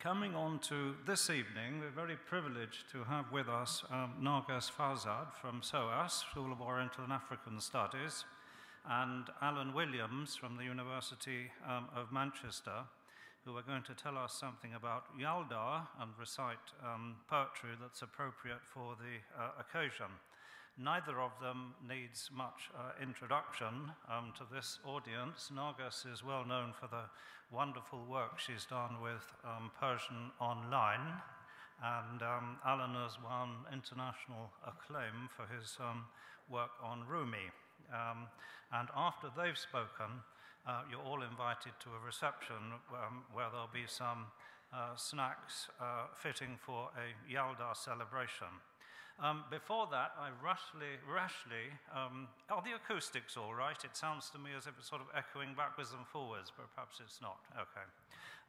Coming on to this evening, we're very privileged to have with us um, Narguess Farzad from SOAS, School of Oriental and African Studies, and Alan Williams from the University um, of Manchester, who are going to tell us something about Yalda and recite um, poetry that's appropriate for the uh, occasion. Neither of them needs much uh, introduction um, to this audience. Narguess is well known for the wonderful work she's done with um, Persian Online, and um, Alan has won international acclaim for his um, work on Rumi. Um, and after they've spoken, uh, you're all invited to a reception um, where there'll be some uh, snacks uh, fitting for a Yalda celebration. Um, before that, I rashly, rashly um, are the acoustics all right? It sounds to me as if it's sort of echoing backwards and forwards, but perhaps it's not. Okay.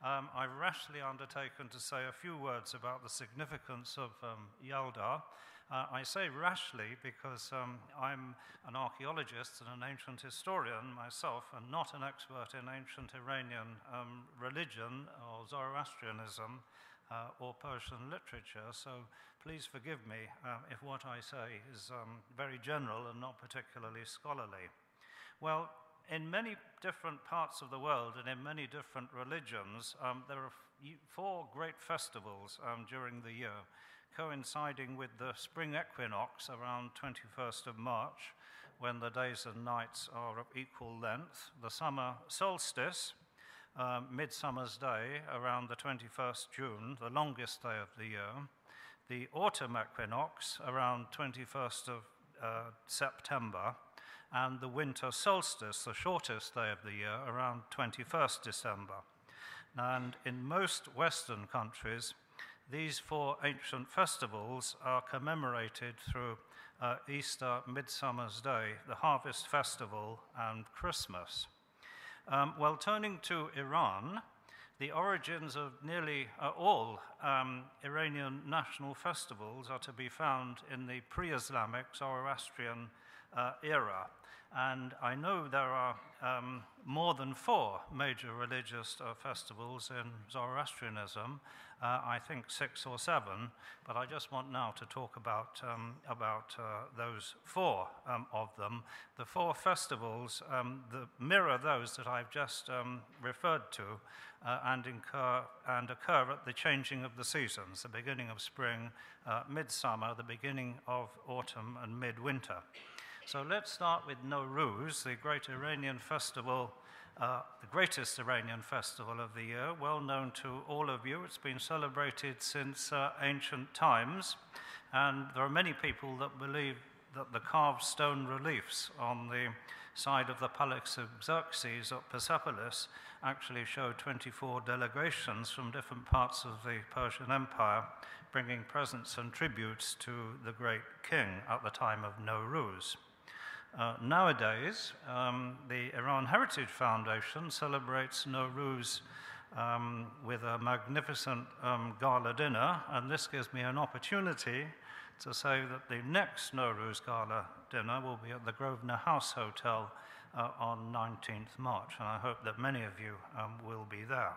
Um, I've rashly undertaken to say a few words about the significance of um, Yalda. Uh, I say rashly because um, I'm an archaeologist and an ancient historian myself, and not an expert in ancient Iranian um, religion or Zoroastrianism uh, or Persian literature, so please forgive me um, if what I say is um, very general and not particularly scholarly. Well, in many different parts of the world and in many different religions, um, there are four great festivals um, during the year, coinciding with the spring equinox around 21st of March, when the days and nights are of equal length, the summer solstice, um, Midsummer's Day around the 21st June, the longest day of the year, the autumn equinox around 21st of uh, September, and the winter solstice, the shortest day of the year, around 21st December. And in most Western countries, these four ancient festivals are commemorated through uh, Easter, Midsummer's Day, the Harvest Festival, and Christmas. Um, well, turning to Iran, the origins of nearly uh, all um, Iranian national festivals are to be found in the pre Islamic Zoroastrian uh, era. And I know there are um, more than four major religious uh, festivals in Zoroastrianism, uh, I think six or seven, but I just want now to talk about, um, about uh, those four um, of them. The four festivals um, the, mirror those that I've just um, referred to uh, and, incur, and occur at the changing of the seasons, the beginning of spring, uh, midsummer, the beginning of autumn, and midwinter. So let's start with Nowruz, the great Iranian festival uh, the greatest Iranian festival of the year, well known to all of you. It's been celebrated since uh, ancient times, and there are many people that believe that the carved stone reliefs on the side of the Palace of Xerxes at Persepolis actually show 24 delegations from different parts of the Persian Empire bringing presents and tributes to the great king at the time of Nowruz. Uh, nowadays, um, the Iran Heritage Foundation celebrates Nowruz um, with a magnificent um, gala dinner, and this gives me an opportunity to say that the next Nowruz gala dinner will be at the Grosvenor House Hotel uh, on 19th March, and I hope that many of you um, will be there.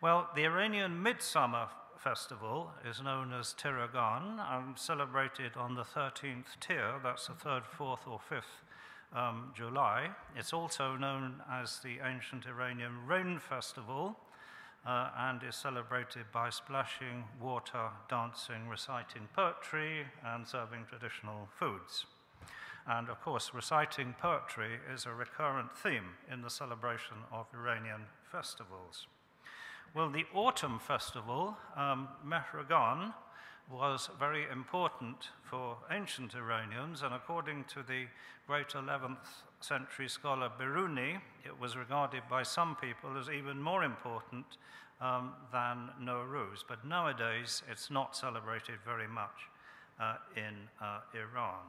Well, the Iranian Midsummer festival is known as Tiragan and celebrated on the 13th Tir, that's the 3rd, 4th, or 5th um, July. It's also known as the ancient Iranian Rain Festival uh, and is celebrated by splashing water, dancing, reciting poetry, and serving traditional foods. And of course, reciting poetry is a recurrent theme in the celebration of Iranian festivals. Well, the autumn festival, um, Mehregan, was very important for ancient Iranians, and according to the great 11th century scholar Biruni, it was regarded by some people as even more important um, than Nowruz. But nowadays, it's not celebrated very much uh, in uh, Iran.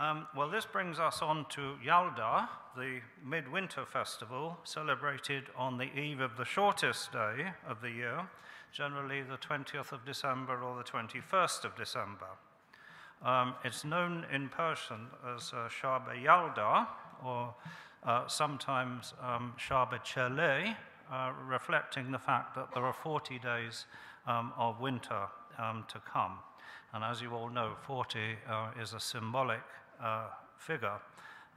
Um, well, this brings us on to Yalda, the midwinter festival, celebrated on the eve of the shortest day of the year, generally the 20th of December or the 21st of December. Um, it's known in Persian as uh, Shab Yalda, or uh, sometimes um, Shab Chele, uh, reflecting the fact that there are 40 days um, of winter um, to come. And as you all know, 40 uh, is a symbolic figure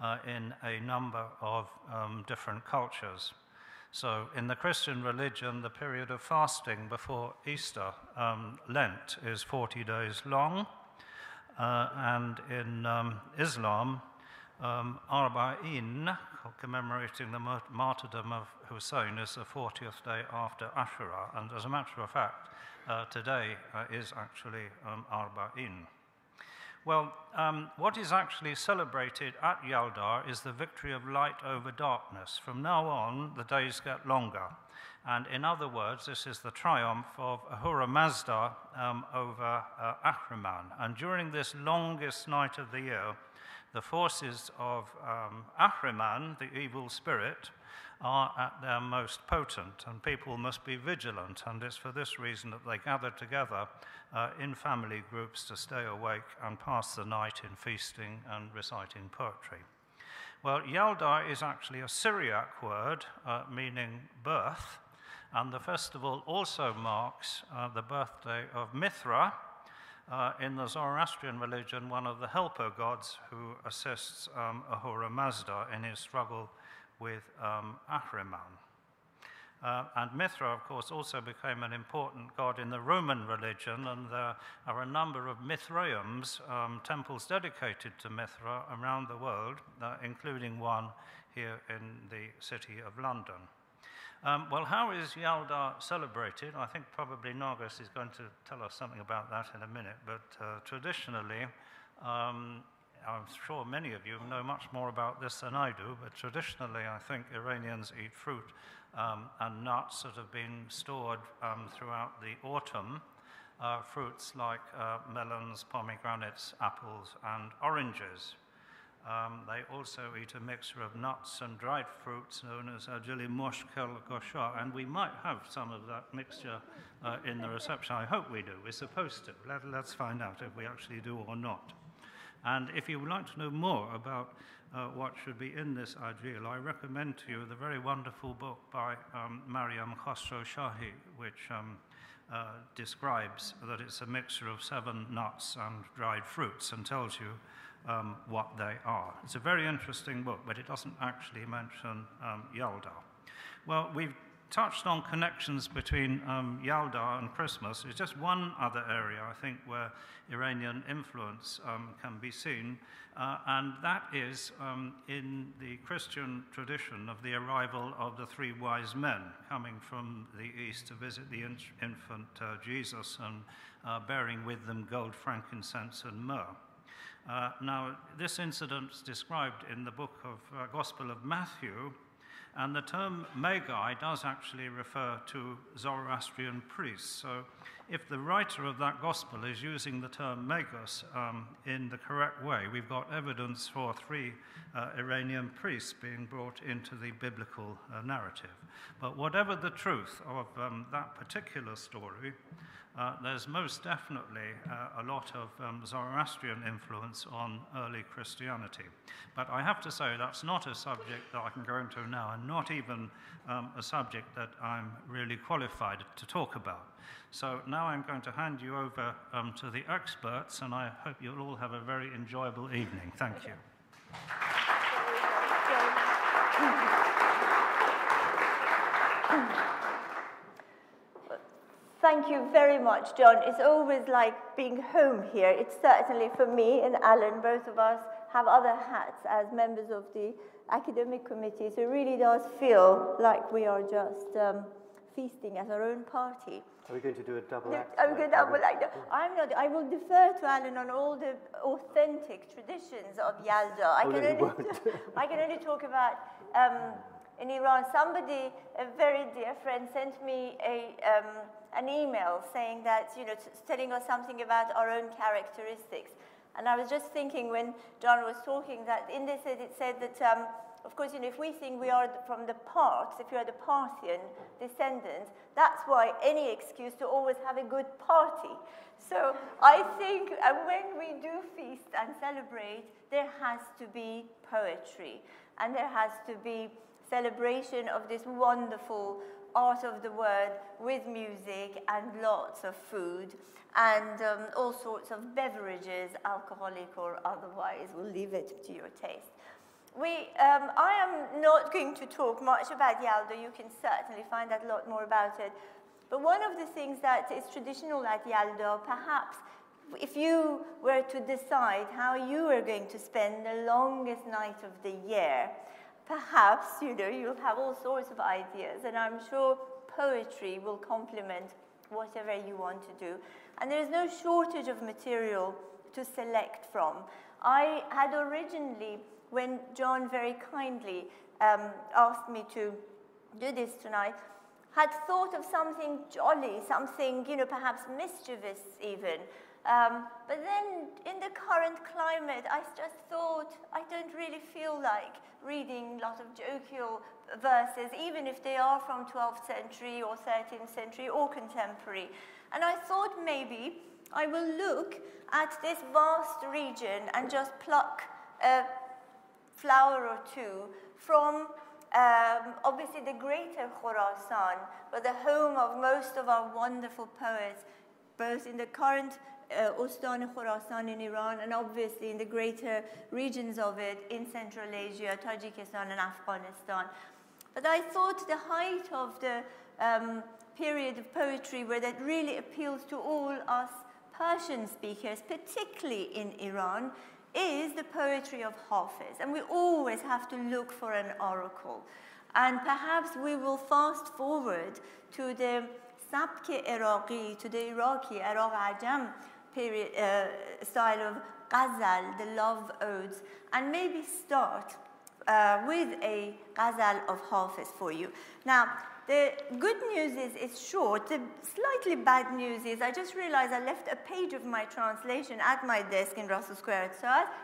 uh, in a number of um, different cultures. So, in the Christian religion, the period of fasting before Easter, um, Lent, is 40 days long. Uh, and in um, Islam, um, Arba'in, commemorating the martyrdom of Hussein, is the 40th day after Ashura. And as a matter of fact, uh, today uh, is actually um, Arba'in. Well, um, what is actually celebrated at Yalda is the victory of light over darkness. From now on, the days get longer. And in other words, this is the triumph of Ahura Mazda um, over uh, Ahriman. And during this longest night of the year, the forces of um, Ahriman, the evil spirit, are at their most potent, and people must be vigilant. And it's for this reason that they gather together uh, in family groups to stay awake and pass the night in feasting and reciting poetry. Well, Yalda is actually a Syriac word uh, meaning birth, and the festival also marks uh, the birthday of Mithra. Uh, in the Zoroastrian religion, one of the helper gods who assists um, Ahura Mazda in his struggle with um, Ahriman. Uh, and Mithra, of course, also became an important god in the Roman religion, and there are a number of Mithraeums, um, temples dedicated to Mithra around the world, uh, including one here in the city of London. Um, well, how is Yalda celebrated? I think probably Narguess is going to tell us something about that in a minute, but uh, traditionally, um, I'm sure many of you know much more about this than I do, but traditionally, I think Iranians eat fruit um, and nuts that have been stored um, throughout the autumn. Uh, fruits like uh, melons, pomegranates, apples, and oranges. Um, they also eat a mixture of nuts and dried fruits known as ajili moshkel gosha, and we might have some of that mixture uh, in the reception. I hope we do. We're supposed to. Let, us find out if we actually do or not. And if you would like to know more about uh, what should be in this ideal, I recommend to you the very wonderful book by um, Mariam Khosrow Shahi, which um, uh, describes that it's a mixture of seven nuts and dried fruits and tells you um, what they are. It's a very interesting book, but it doesn't actually mention um, Yalda. Well, we've touched on connections between um, Yalda and Christmas. There's just one other area, I think, where Iranian influence um, can be seen, uh, and that is um, in the Christian tradition of the arrival of the three wise men coming from the east to visit the in- infant uh, Jesus and uh, bearing with them gold, frankincense, and myrrh. Uh, now, this incident is described in the book of uh, Gospel of Matthew, and the term Magi does actually refer to Zoroastrian priests. So, if the writer of that gospel is using the term Magus um, in the correct way, we've got evidence for three uh, Iranian priests being brought into the biblical uh, narrative. But whatever the truth of um, that particular story, uh, there's most definitely uh, a lot of um, Zoroastrian influence on early Christianity. But I have to say that's not a subject that I can go into now, and not even um, a subject that I'm really qualified to talk about. So now I'm going to hand you over um, to the experts, and I hope you'll all have a very enjoyable evening. Thank you. Thank you very much, John. It's always like being home here. It's certainly for me and Alan, both of us have other hats as members of the academic committee. So it really does feel like we are just um, feasting at our own party. Are we going to do a double act? I'm going to double act. I'm not. I will defer to Alan on all the authentic traditions of Yalda. I oh, can, only, I can only talk about um, in Iran. Somebody, a very dear friend, sent me a, um, an email saying that you know, telling us something about our own characteristics. And I was just thinking when John was talking that in this it said that. Um, of course, you know, if we think we are from the Parths, if you are the Parthian descendants, that's why any excuse to always have a good party. So I think uh, when we do feast and celebrate, there has to be poetry and there has to be celebration of this wonderful art of the word with music and lots of food and um, all sorts of beverages, alcoholic or otherwise. We'll leave it to your taste. We, um, I am not going to talk much about Yalda. You can certainly find out a lot more about it. But one of the things that is traditional at Yalda, perhaps if you were to decide how you are going to spend the longest night of the year, perhaps you know you'll have all sorts of ideas, and I'm sure poetry will complement whatever you want to do. And there's no shortage of material to select from. I had originally, when John very kindly um, asked me to do this tonight, had thought of something jolly, something, you know, perhaps mischievous even. Um, but then in the current climate, I just thought I don't really feel like reading a lot of jovial verses, even if they are from 12th century or 13th century or contemporary. And I thought maybe I will look at this vast region and just pluck a flower or two from um, obviously the greater Khorasan, but the home of most of our wonderful poets, both in the current uh, Ustan Khorasan in Iran and obviously in the greater regions of it in Central Asia, Tajikistan and Afghanistan. But I thought the height of the um, period of poetry where that really appeals to all us Persian speakers, particularly in Iran, is the poetry of Hafiz. And we always have to look for an oracle. And perhaps we will fast forward to the Sabk Iraqi, to the Iraqi, Iraq Ajam period, uh, style of ghazal, the love odes, and maybe start uh, with a ghazal of Hafiz for you. Now, the good news is it's short. The slightly bad news is I just realized I left a page of my translation at my desk in Russell Square at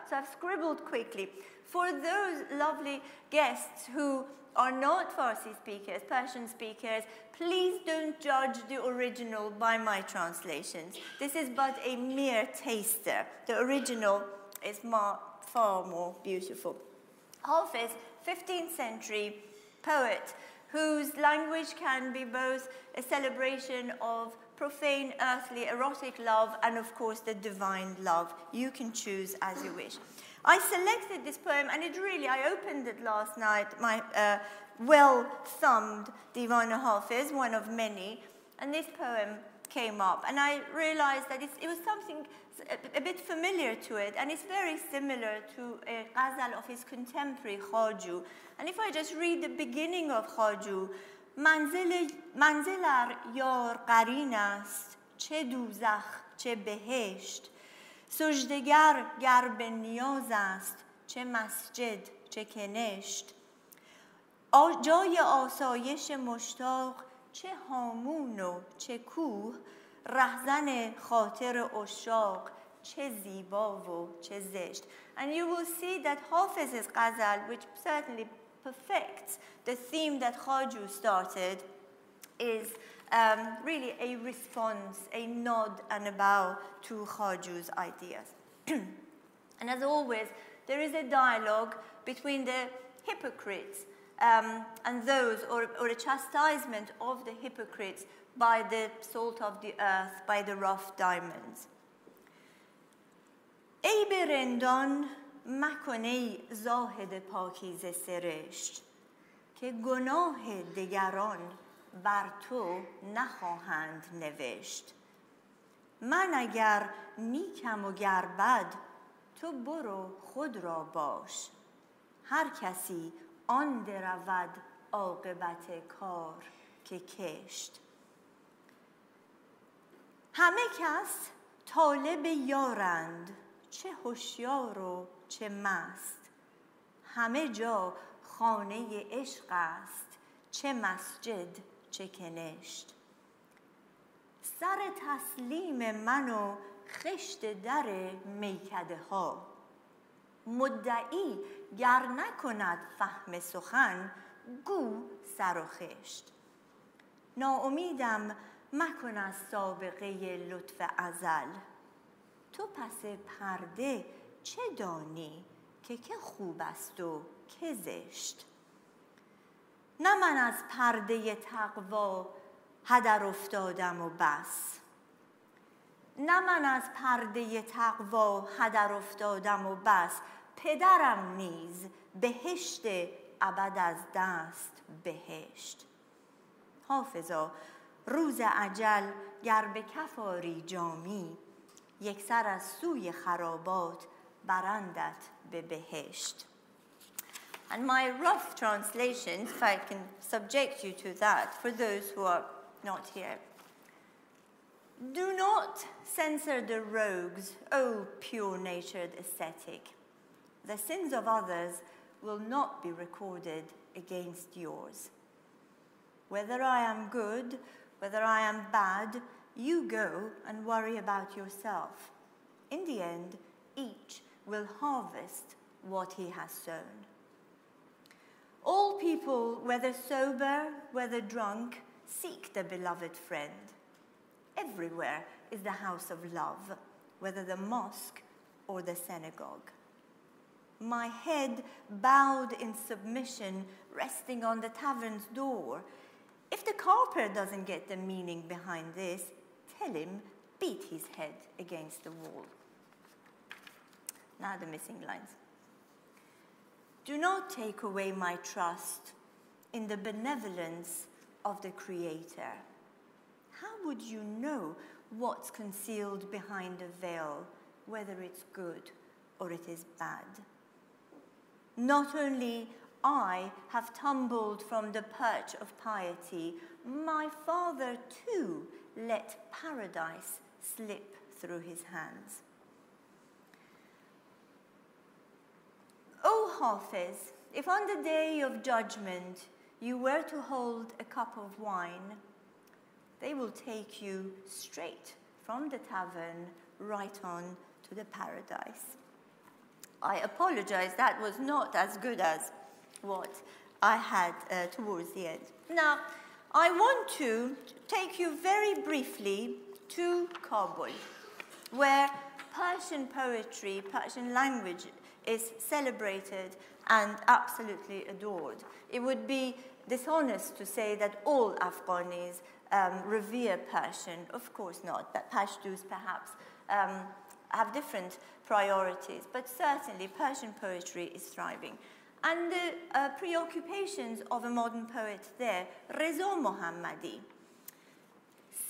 so I've scribbled quickly. For those lovely guests who are not Farsi speakers, Persian speakers, please don't judge the original by my translations. This is but a mere taster. The original is far more beautiful. Hafiz, 15th century poet, whose language can be both a celebration of profane, earthly, erotic love, and of course the divine love. You can choose as you wish. I selected this poem, and it really, I opened it last night, my uh, well thumbed Divan Hafiz, one of many, and this poem came up. And I realized that it was something a, a, bit familiar to it, and it's very similar to a ghazal of his contemporary Khaju. And if I just read the beginning of Khaju, منزل, منزل یار قرین است چه دوزخ چه بهشت سجدگر گر به نیاز است چه مسجد چه کنشت. جای آسایش مشتاق چه هامون و چه کوه. رهزن خاطر اشاق چه زیبا و چه زشت. And you will see that Hafiz's ghazal which certainly perfects the theme that Khaju started is um, really a response, a nod and a bow to Khaju's ideas. and as always, there is a dialogue between the hypocrites um, and those, or, or a chastisement of the hypocrites by the salt of the earth, by the rough diamonds. ای به رندان مکنه زاهد پاکیز سرشت که گناه دگران بر تو نخواهند نوشت. من اگر نیکم و گر بد تو برو خود را باش. هر کسی آن درود عاقبت کار که کشت. همه کس طالب یارند چه هوشیار و چه مست. همه جا خانه عشق است چه مسجد چه کنشت. سر تسلیم من و خشت در میکده ها مدعی گر نکند فهم سخن گو سر و خشت. ناامیدم مکن از سابقه لطف ازل. تو پس پرده چه دانی که که خوب است و که زشت؟ نه من از پرده تقوا هدر افتادم و بس. نه من از پرده تقوا هدر افتادم و بس. پدرم نیز بهشت ابد از دست بهشت. حافظا روز عجل گر به کفاری جامی یک سر از سوی خرابات برندت به بهشت. And my rough translations, if I can subject you to that for those who are not here. Do not censor the rogues, O pure natured ascetic. The sins of others will not be recorded against yours. Whether I am good, whether I am bad, you go and worry about yourself. In the end, each will harvest what he has sown. All people, whether sober, whether drunk, seek the beloved friend. Everywhere is the house of love, whether the mosque or the synagogue. My head bowed in submission, resting on the tavern's door. If the carper doesn't get the meaning behind this, tell him beat his head against the wall. Now the missing lines. Do not take away my trust in the benevolence of the Creator. How would you know what's concealed behind a veil, whether it's good or it is bad? Not only I have tumbled from the perch of piety, my Father too let paradise slip through his hands. O Hafiz, if on the day of judgment you were to hold a cup of wine, they will take you straight from the tavern right on to the paradise. I apologize, that was not as good as what I had uh, towards the end. Now, I want to take you very briefly to Kabul, where Persian poetry, Persian language is celebrated and absolutely adored. It would be dishonest to say that all Afghanis um, revere Persian. Of course not, but Pashtus perhaps um, have different priorities, but certainly Persian poetry is thriving. And the uh, preoccupations of a modern poet there, Reza Mohammadi.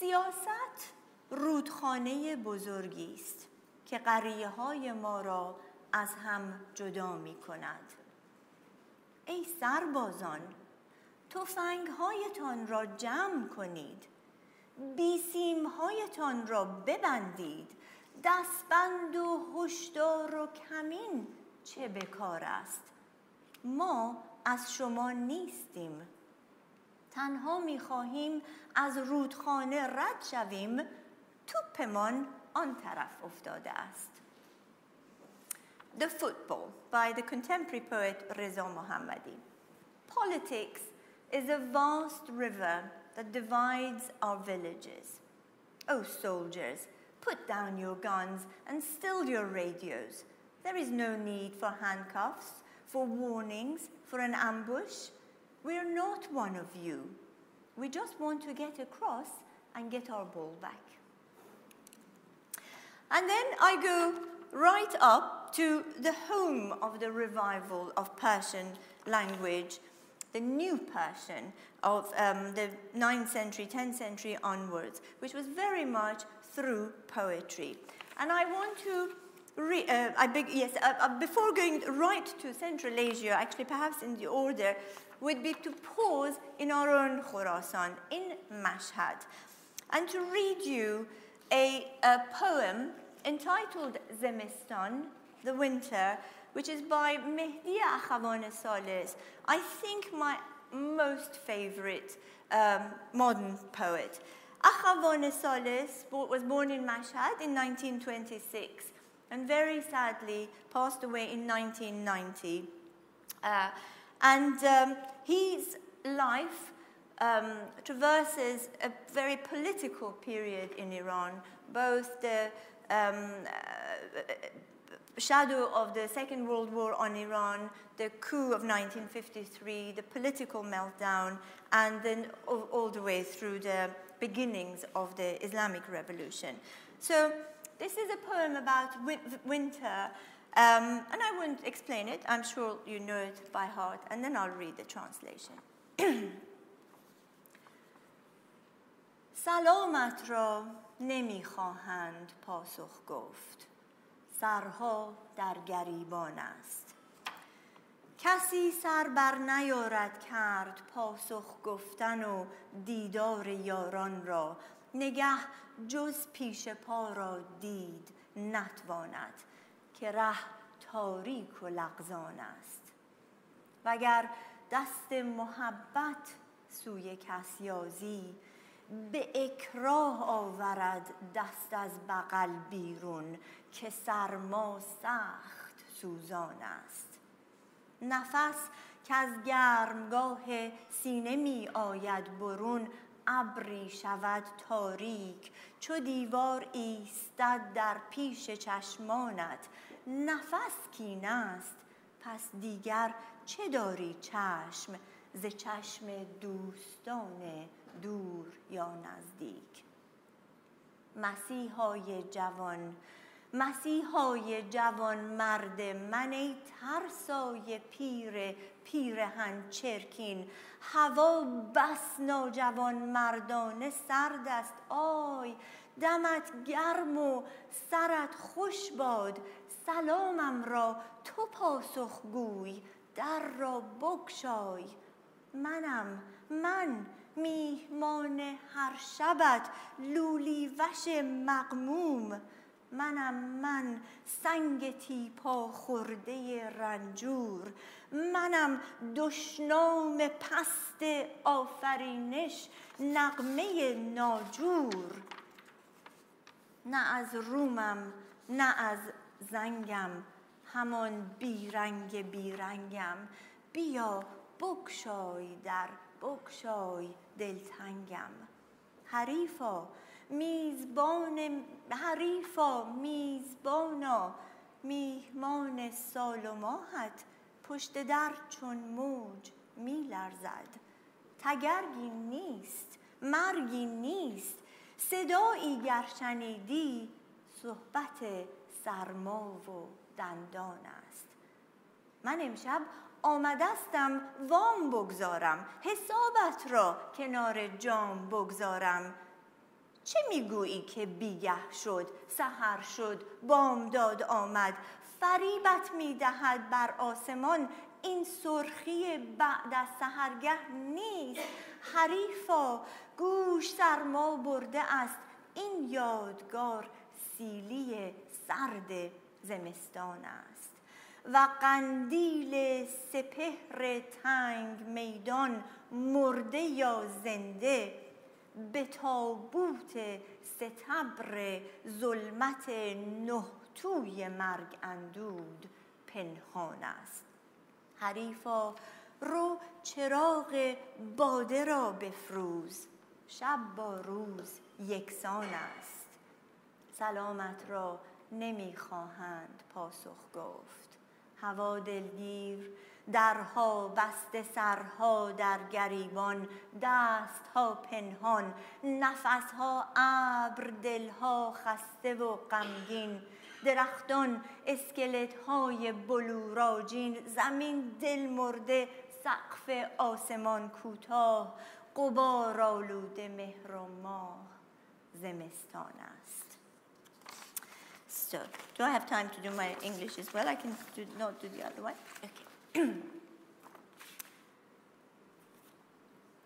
سیاست رودخانه بزرگی است که قریه های ما را از هم جدا می کند. ای سربازان توفنگ هایتان را جمع کنید. بیسیم هایتان را ببندید. دستبند و هشدار و کمین چه بکار است؟ ما از شما نیستیم. تنها می‌خواهیم از رودخانه رد شویم. توپمان آن طرف افتاده است. The Football by the contemporary poet Reza Mohammadi. Politics is a vast river that divides our villages. Oh, soldiers, put down your guns and still your radios. There is no need for handcuffs, for warnings, for an ambush. We're not one of you. We just want to get across and get our ball back. And then I go right up to the home of the revival of Persian language, the new Persian of um, the 9th century, 10th century onwards, which was very much through poetry. And I want to Re, uh, I beg, yes, uh, uh, before going right to Central Asia, actually perhaps in the order, would be to pause in our own Khorasan, in Mashhad, and to read you a, a poem entitled Zemistan, the winter, which is by Mehdi Akhavan Salis. I think my most favorite um, modern poet. Akhavan Salis was born in Mashhad in 1926 and very sadly passed away in 1990. Uh, and um, his life um, traverses a very political period in Iran, both the um, uh, shadow of the Second World War on Iran, the coup of 1953, the political meltdown, and then all, all the way through the beginnings of the Islamic Revolution. So this is a poem about winter, um, and I won't explain it. I'm sure you know it by heart, and then I'll read the translation. سلامت را نمیخواهند پاسخ گفت سرها در گریبان است. کسی سر بر نیارد کرد پاسخ گفتن و دیدار یاران را. نگه جز پیش پا را دید نتواند که ره تاریک و لغزان است. وگر دست محبت سوی کس یازی به اکراه آورد دست از بغل بیرون که سرما سخت سوزان است. نفس که از گرمگاه سینه می آید برون ابری شود تاریک. چو دیوار ایستد در پیش چشمانت نفس کین است. پس دیگر چه داری چشم؟ ز چشم دوستان دور یا نزدیک. مسیحای جوان مسیحای جوان مرد من ای ترسای پیر پیرهن چرکین هوا بس ناجوان مردانه سرد است. آی دمت گرم و سرت خوش باد. سلامم را تو پاسخ گوی در را بکشای منم من میهمان هر شبت لولی وش مقموم منم من سنگ تیپا خورده رنجور. منم دشنام پست آفرینش نقمه ناجور. نه از رومم نه از زنگم همان بیرنگ بیرنگم. بیا بکشای در بکشای دلتنگم. حریفا میزبان حریفا میزبانا میهمان سال و ماهت پشت در چون موج میلرزد. تگرگی نیست مرگی نیست صدایی گر شنیدی صحبت سرما و دندان است. من امشب آمدستم وام بگذارم حسابت را کنار جام بگذارم. چه می‌گویی که بیگه شد سحر شد بامداد آمد فریبت می‌دهد بر آسمان؟ این سرخی بعد از سحرگه نیست. حریفا گوش سرما برده است. این یادگار سیلی سرد زمستان است. و قندیل سپهر تنگ میدان مرده یا زنده به تابوت ستبر ظلمت نه توی مرگ اندود پنهان است. حریفا رو چراغ باده را بفروز. شب با روز یکسان است. سلامت را نمی‌خواهند پاسخ گفت. هوا دلگیر درها بسته سرها در گریبان دستها پنهان نفسها ابر دلها خسته و غمگین. درختان اسکلت های بلوراجین زمین دل مرده سقف آسمان کوتاه. قبار آلوده مهر و ماه زمستان است. So, do I have time to do my English as well? I can do, not do the other one. Okay.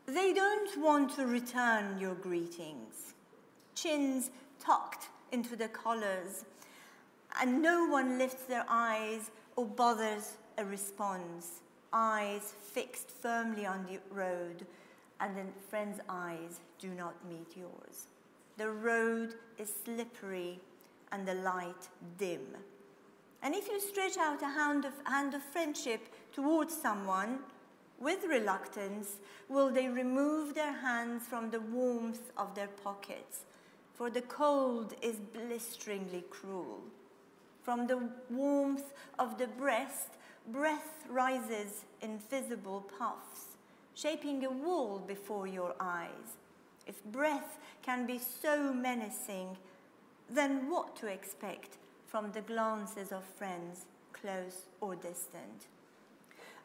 they don't want to return your greetings. Chins tucked into the collars, and no one lifts their eyes or bothers a response. Eyes fixed firmly on the road, and then friend's eyes do not meet yours. The road is slippery and the light dim. And if you stretch out a hand of, hand of friendship towards someone with reluctance, will they remove their hands from the warmth of their pockets? For the cold is blisteringly cruel. From the warmth of the breast, breath rises in visible puffs, shaping a wall before your eyes. If breath can be so menacing, then what to expect from the glances of friends, close or distant?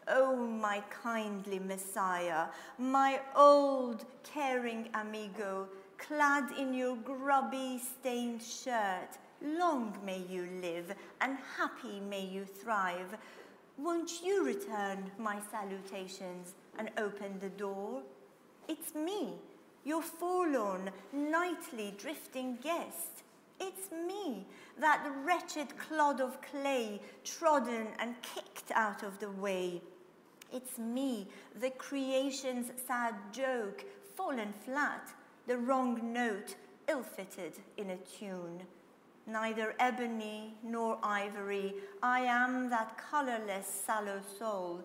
Oh, my kindly Messiah, my old caring amigo, clad in your grubby stained shirt, long may you live and happy may you thrive. Won't you return my salutations and open the door? It's me, your forlorn, nightly drifting guest. It's me, that wretched clod of clay, trodden and kicked out of the way. It's me, the creation's sad joke, fallen flat, the wrong note, ill fitted in a tune. Neither ebony nor ivory, I am that colorless, sallow soul.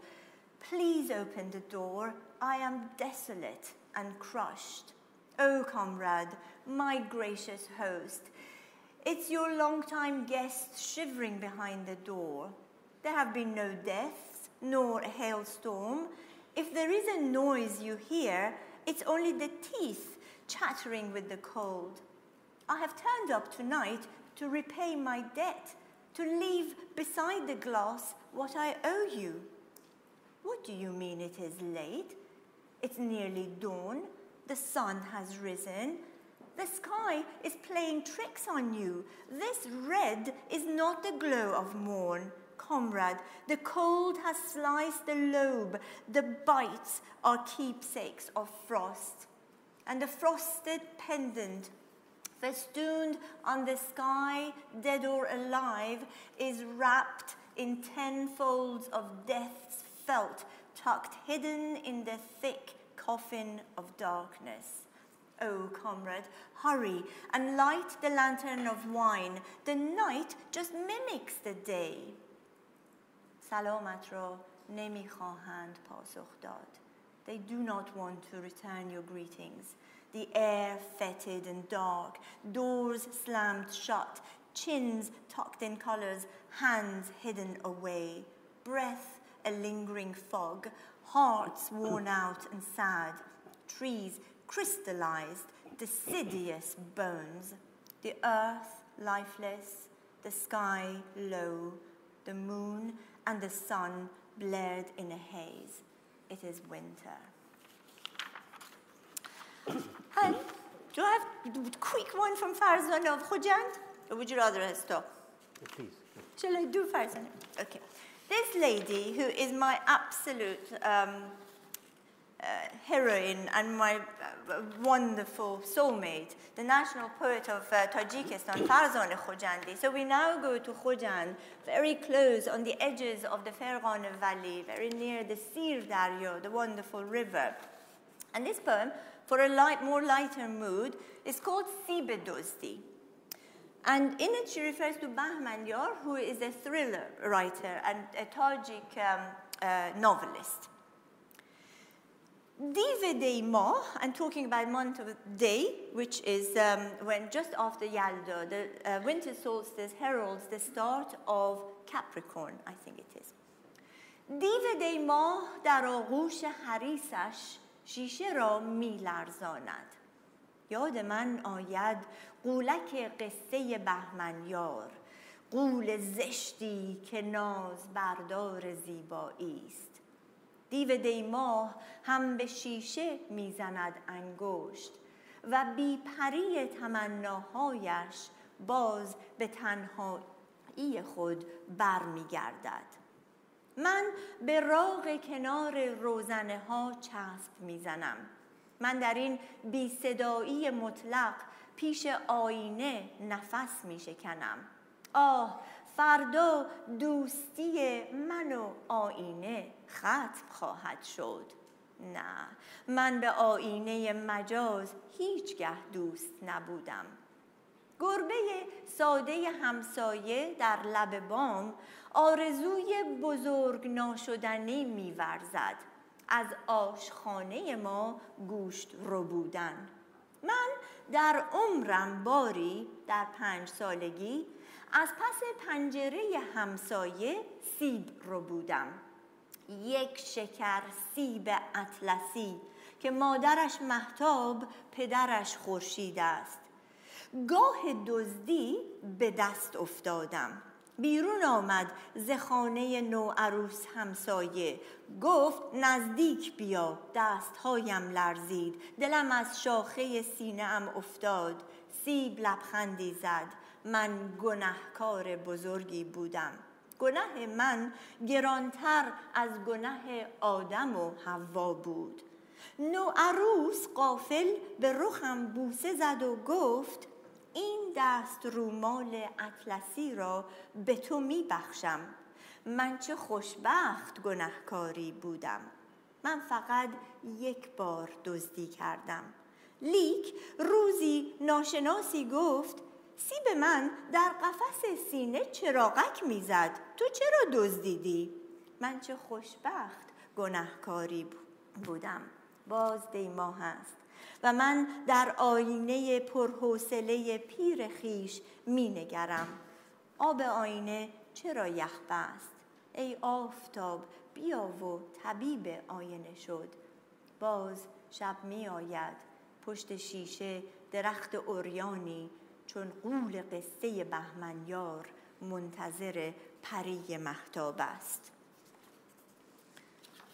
Please open the door, I am desolate and crushed. Oh, comrade, my gracious host, it's your long-time guest shivering behind the door. There have been no deaths, nor a hailstorm. If there is a noise you hear, it's only the teeth chattering with the cold. I have turned up tonight to repay my debt, to leave beside the glass what I owe you. What do you mean it is late? It's nearly dawn. The sun has risen. The sky is playing tricks on you. This red is not the glow of morn. Comrade, the cold has sliced the lobe. The bites are keepsakes of frost. And the frosted pendant festooned on the sky, dead or alive, is wrapped in ten folds of death's felt, tucked hidden in the thick coffin of darkness. Oh, comrade, hurry and light the lantern of wine. The night just mimics the day. سلامت را نمیخواهند پاسخ داد. They do not want to return your greetings. The air fetid and dark, doors slammed shut, chins tucked in collars, hands hidden away, breath a lingering fog, hearts worn out and sad, trees crystallized, deciduous bones, the earth lifeless, the sky low, the moon and the sun blared in a haze. It is winter. and do I have a quick one from Farzona of Khojand? Or would you rather I stop? Please. Shall I do Farzona? Okay. This lady, who is my absolute um, heroine and my uh, wonderful soulmate, the national poet of uh, Tajikistan, Farzona Khojandi. So we now go to Khojand, very close on the edges of the Fergana Valley, very near the Sir Daryo, the wonderful river. And this poem, for a light, more lighter mood, is called Sibe Dozdi. And in it, she refers to Bahman who is a thriller writer and a Tajik um, uh, novelist. Dive Ma, I'm talking about month of day, which is um, when just after Yalda, the uh, winter solstice heralds the start of Capricorn, I think it is. دیو ماه در آغوش حریسش شیشه را میلرزاند یاد من آید قولک قصه بهمنیار قول زشتی که ناز بردار زیبایی است دیو دی ماه هم به شیشه می‌زند انگشت و بی پری تمناهایش باز به تنهایی خود برمیگردد. من به راغ کنار روزنه ها چسب می‌زنم. من در این بی صدایی مطلق پیش آینه نفس می شکنم آه فردا دوستی من و آینه ختم خواهد شد. نه من به آینه مجاز هیچگه دوست نبودم. گربه ساده همسایه در لب بام آرزوی بزرگ ناشدنی میورزد. از آشخانه ما گوشت رو بودن. من در عمرم باری در پنج سالگی از پس پنجره همسایه سیب رو بودم. یک شکر سیب اطلسی که مادرش محتاب پدرش خورشید است. گاه دزدی به دست افتادم. بیرون آمد ز خانه نو عروس همسایه. گفت نزدیک بیا دستهایم لرزید. دلم از شاخه سینه ام افتاد. سیب لبخندی زد. من گنهکار بزرگی بودم. گناه من گرانتر از گناه آدم و حوا بود. نو عروس قافل به رخم بوسه زد و گفت این دست رومال اطلسی را به تو می بخشم. من چه خوشبخت گنهکاری بودم. من فقط یک بار دزدی کردم. لیک روزی ناشناسی گفت سیب من در قفس سینه چراغک می‌زد. تو چرا دزدیدی؟ من چه خوشبخت گنهکاری بودم. باز دیما هست و من در آینه پرحوصله پیر خیش می نگرم آب آینه چرا یخ است ای آفتاب بیا و طبیب آینه شد. باز شب می آید پشت شیشه درخت اوریانی چون قول قصه بهمنیار منتظر پری محتاب است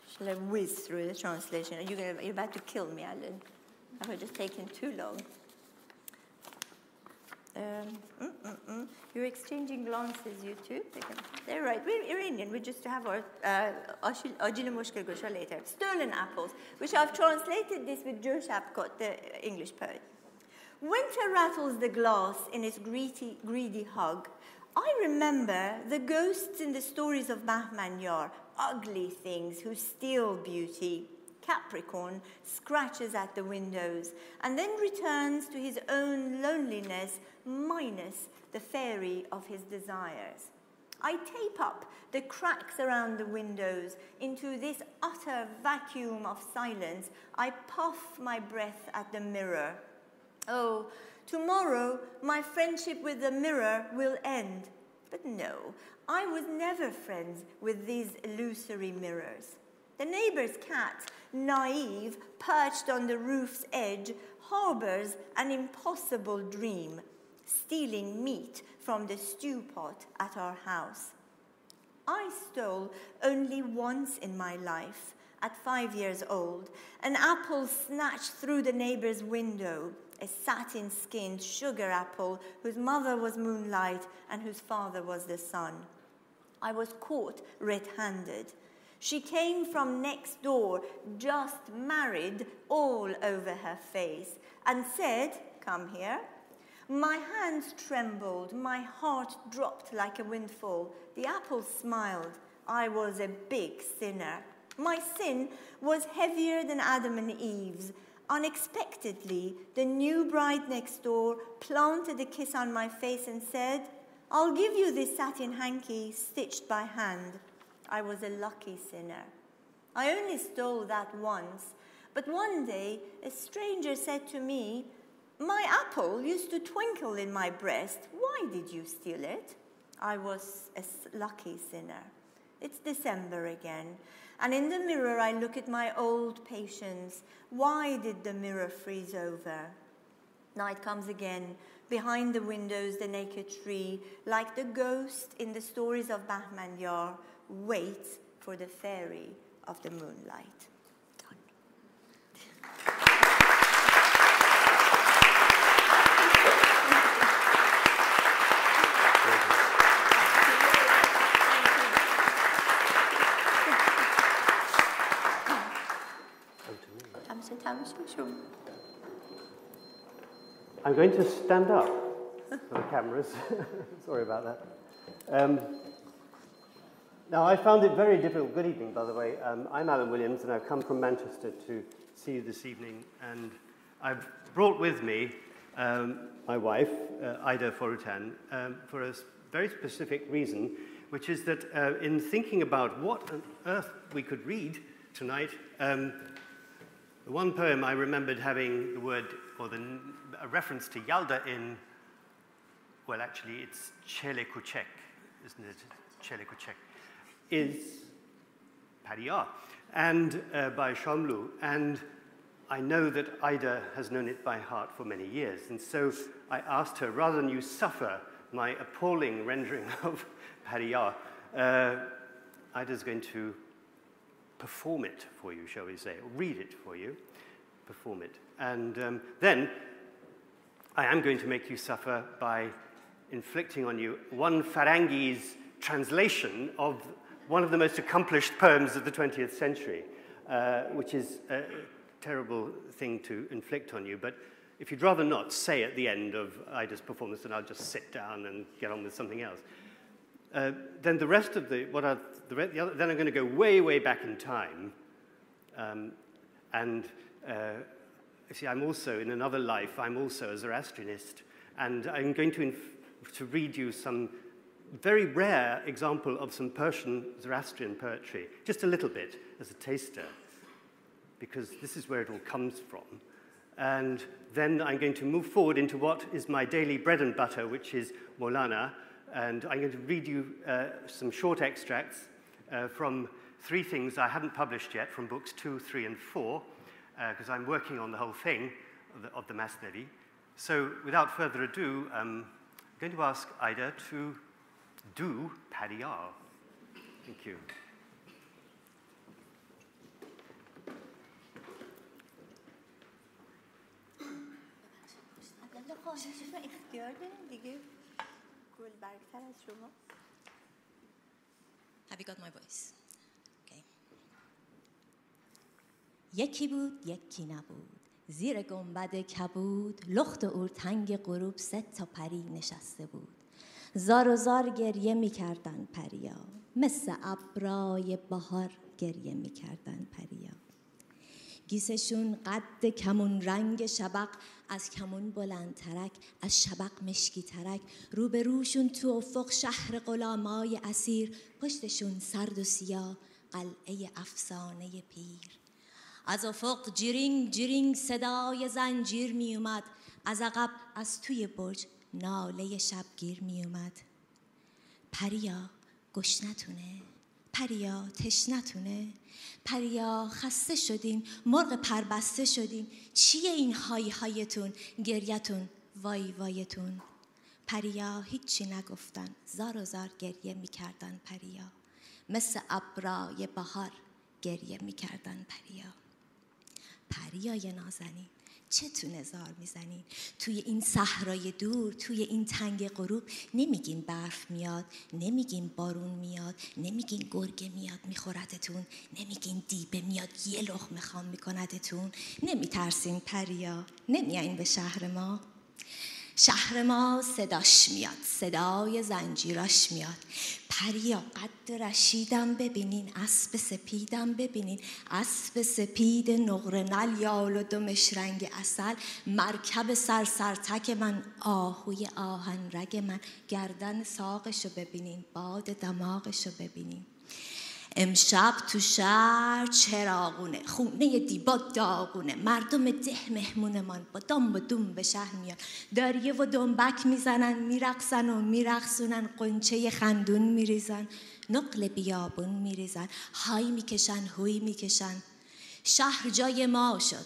Shall I whiz through the translation? You're, gonna, you're about to kill me, Alan. I've just taken too long. Um, mm, mm, mm. You're exchanging glances, you two. They're right. We're Iranian. We just have our uh, Ajil Mushkil Gusha later. Stolen apples, which I've translated this with Jo Shapcott, the English poet. Winter rattles the glass in its greedy, greedy hug. I remember the ghosts in the stories of Bahman Yar, ugly things who steal beauty. Capricorn scratches at the windows and then returns to his own loneliness minus the fairy of his desires. I tape up the cracks around the windows into this utter vacuum of silence. I puff my breath at the mirror. Oh, tomorrow my friendship with the mirror will end. But no, I was never friends with these illusory mirrors. The neighbor's cat, naive, perched on the roof's edge, harbors an impossible dream, stealing meat from the stew pot at our house. I stole only once in my life, at five years old, an apple snatched through the neighbor's window a satin skinned sugar apple whose mother was moonlight and whose father was the sun. I was caught red handed. She came from next door, just married, all over her face, and said, Come here. My hands trembled, my heart dropped like a windfall. The apple smiled. I was a big sinner. My sin was heavier than Adam and Eve's. Unexpectedly, the new bride next door planted a kiss on my face and said, I'll give you this satin hanky stitched by hand. I was a lucky sinner. I only stole that once, but one day a stranger said to me, My apple used to twinkle in my breast. Why did you steal it? I was a lucky sinner. It's December again. And in the mirror, I look at my old patience. Why did the mirror freeze over? Night comes again. Behind the windows, the naked tree, like the ghost in the stories of Bahman Yar, waits for the fairy of the moonlight. I'm going to stand up for the cameras. Sorry about that. Um, now, I found it very difficult. Good evening, by the way. Um, I'm Alan Williams, and I've come from Manchester to see you this evening. And I've brought with me um, my wife, uh, Aida Foroutan, um, for a very specific reason, which is that uh, in thinking about what on earth we could read tonight, um, the one poem I remembered having the word or the, a reference to Yalda in well, actually, it's Chelekuchek, isn't it? Chelekuchek, is Paria, and uh, by Shamlu. And I know that Aida has known it by heart for many years. And so I asked her, rather than you suffer my appalling rendering of Paria, uh, Aida's going to perform it for you, shall we say, or read it for you, perform it. And um, then I am going to make you suffer by inflicting on you one Farangi's translation of one of the most accomplished poems of the 20th century, uh, which is a terrible thing to inflict on you. But if you'd rather not, say at the end of Aida's performance, and I'll just sit down and get on with something else. Uh, then the rest of the, what are the, the other, then I'm going to go way, way back in time. Um, and uh, see, I'm also, in another life, I'm also a Zoroastrianist. And I'm going to, to read you some very rare example of some Persian Zoroastrian poetry, just a little bit as a taster, because this is where it all comes from. And then I'm going to move forward into what is my daily bread and butter, which is Molana. And I'm going to read you uh, some short extracts uh, from three things I haven't published yet from books two, three, and four, because uh, I'm working on the whole thing of the, of the Masnavi. So without further ado, um, I'm going to ask Aida to do Paria. Thank you. Have you got my voice? یکی بود یکی نبود. زیر گنبد کبود لخت اور تنگ غروب سه تا پری نشسته بود. زار و زار گریه می‌کردن پریا. مثل ابرای بهار گریه می‌کردن پریا. گیسشون قد کمون رنگ شبق از کمون بلند ترک از شبق مشکی ترک. رو به روشون تو افق شهر غلامای اسیر پشتشون سرد و سیاه قلعه افسانه پیر. از افق جیرینگ جیرینگ صدای زنجیر می اومد. از عقب از توی برج ناله شبگیر می اومد. پریا گشنتونه پریا تشنتونه پریا خسته شدین مرغ پربسته شدین چیه این های هایتون؟ گریتون. وای وایتون. پریا هیچی نگفتن. زار و زار گریه می‌کردن پریا. مثل ابرای بهار گریه می‌کردن پریا. پریای نازنین. چه زار می‌زنین. توی این صحرای دور توی این تنگ غروب نمیگین برف میاد نمیگین بارون میاد نمیگین گرگه میاد میخوردتون نمیگین دیبه میاد یه لخ می‌خوام میکندتون. نمیترسین پریا نمیاین به شهر ما. شهر ما صداش میاد صدای زنجیراش میاد. پریا قد رشیدم ببینین اسب سپیدم ببینین. اسب سپید نقره نل یال و دمش رنگ اصل مرکب سرسرتک من آهوی آهن رگ من. گردن ساقشو ببینین باد دماغشو ببینین. امشب تو شهر چراغونه. خونه دیبا داغونه. مردم ده مهمونمان با دام و دوم به شهر میان. داریه و دنبک می‌زنن میرقصن و میرقصونن. قنچه خندون میریزن نقل بیابون میریزن. های می‌کشن هوی می‌کشن. شهر جای ما شد.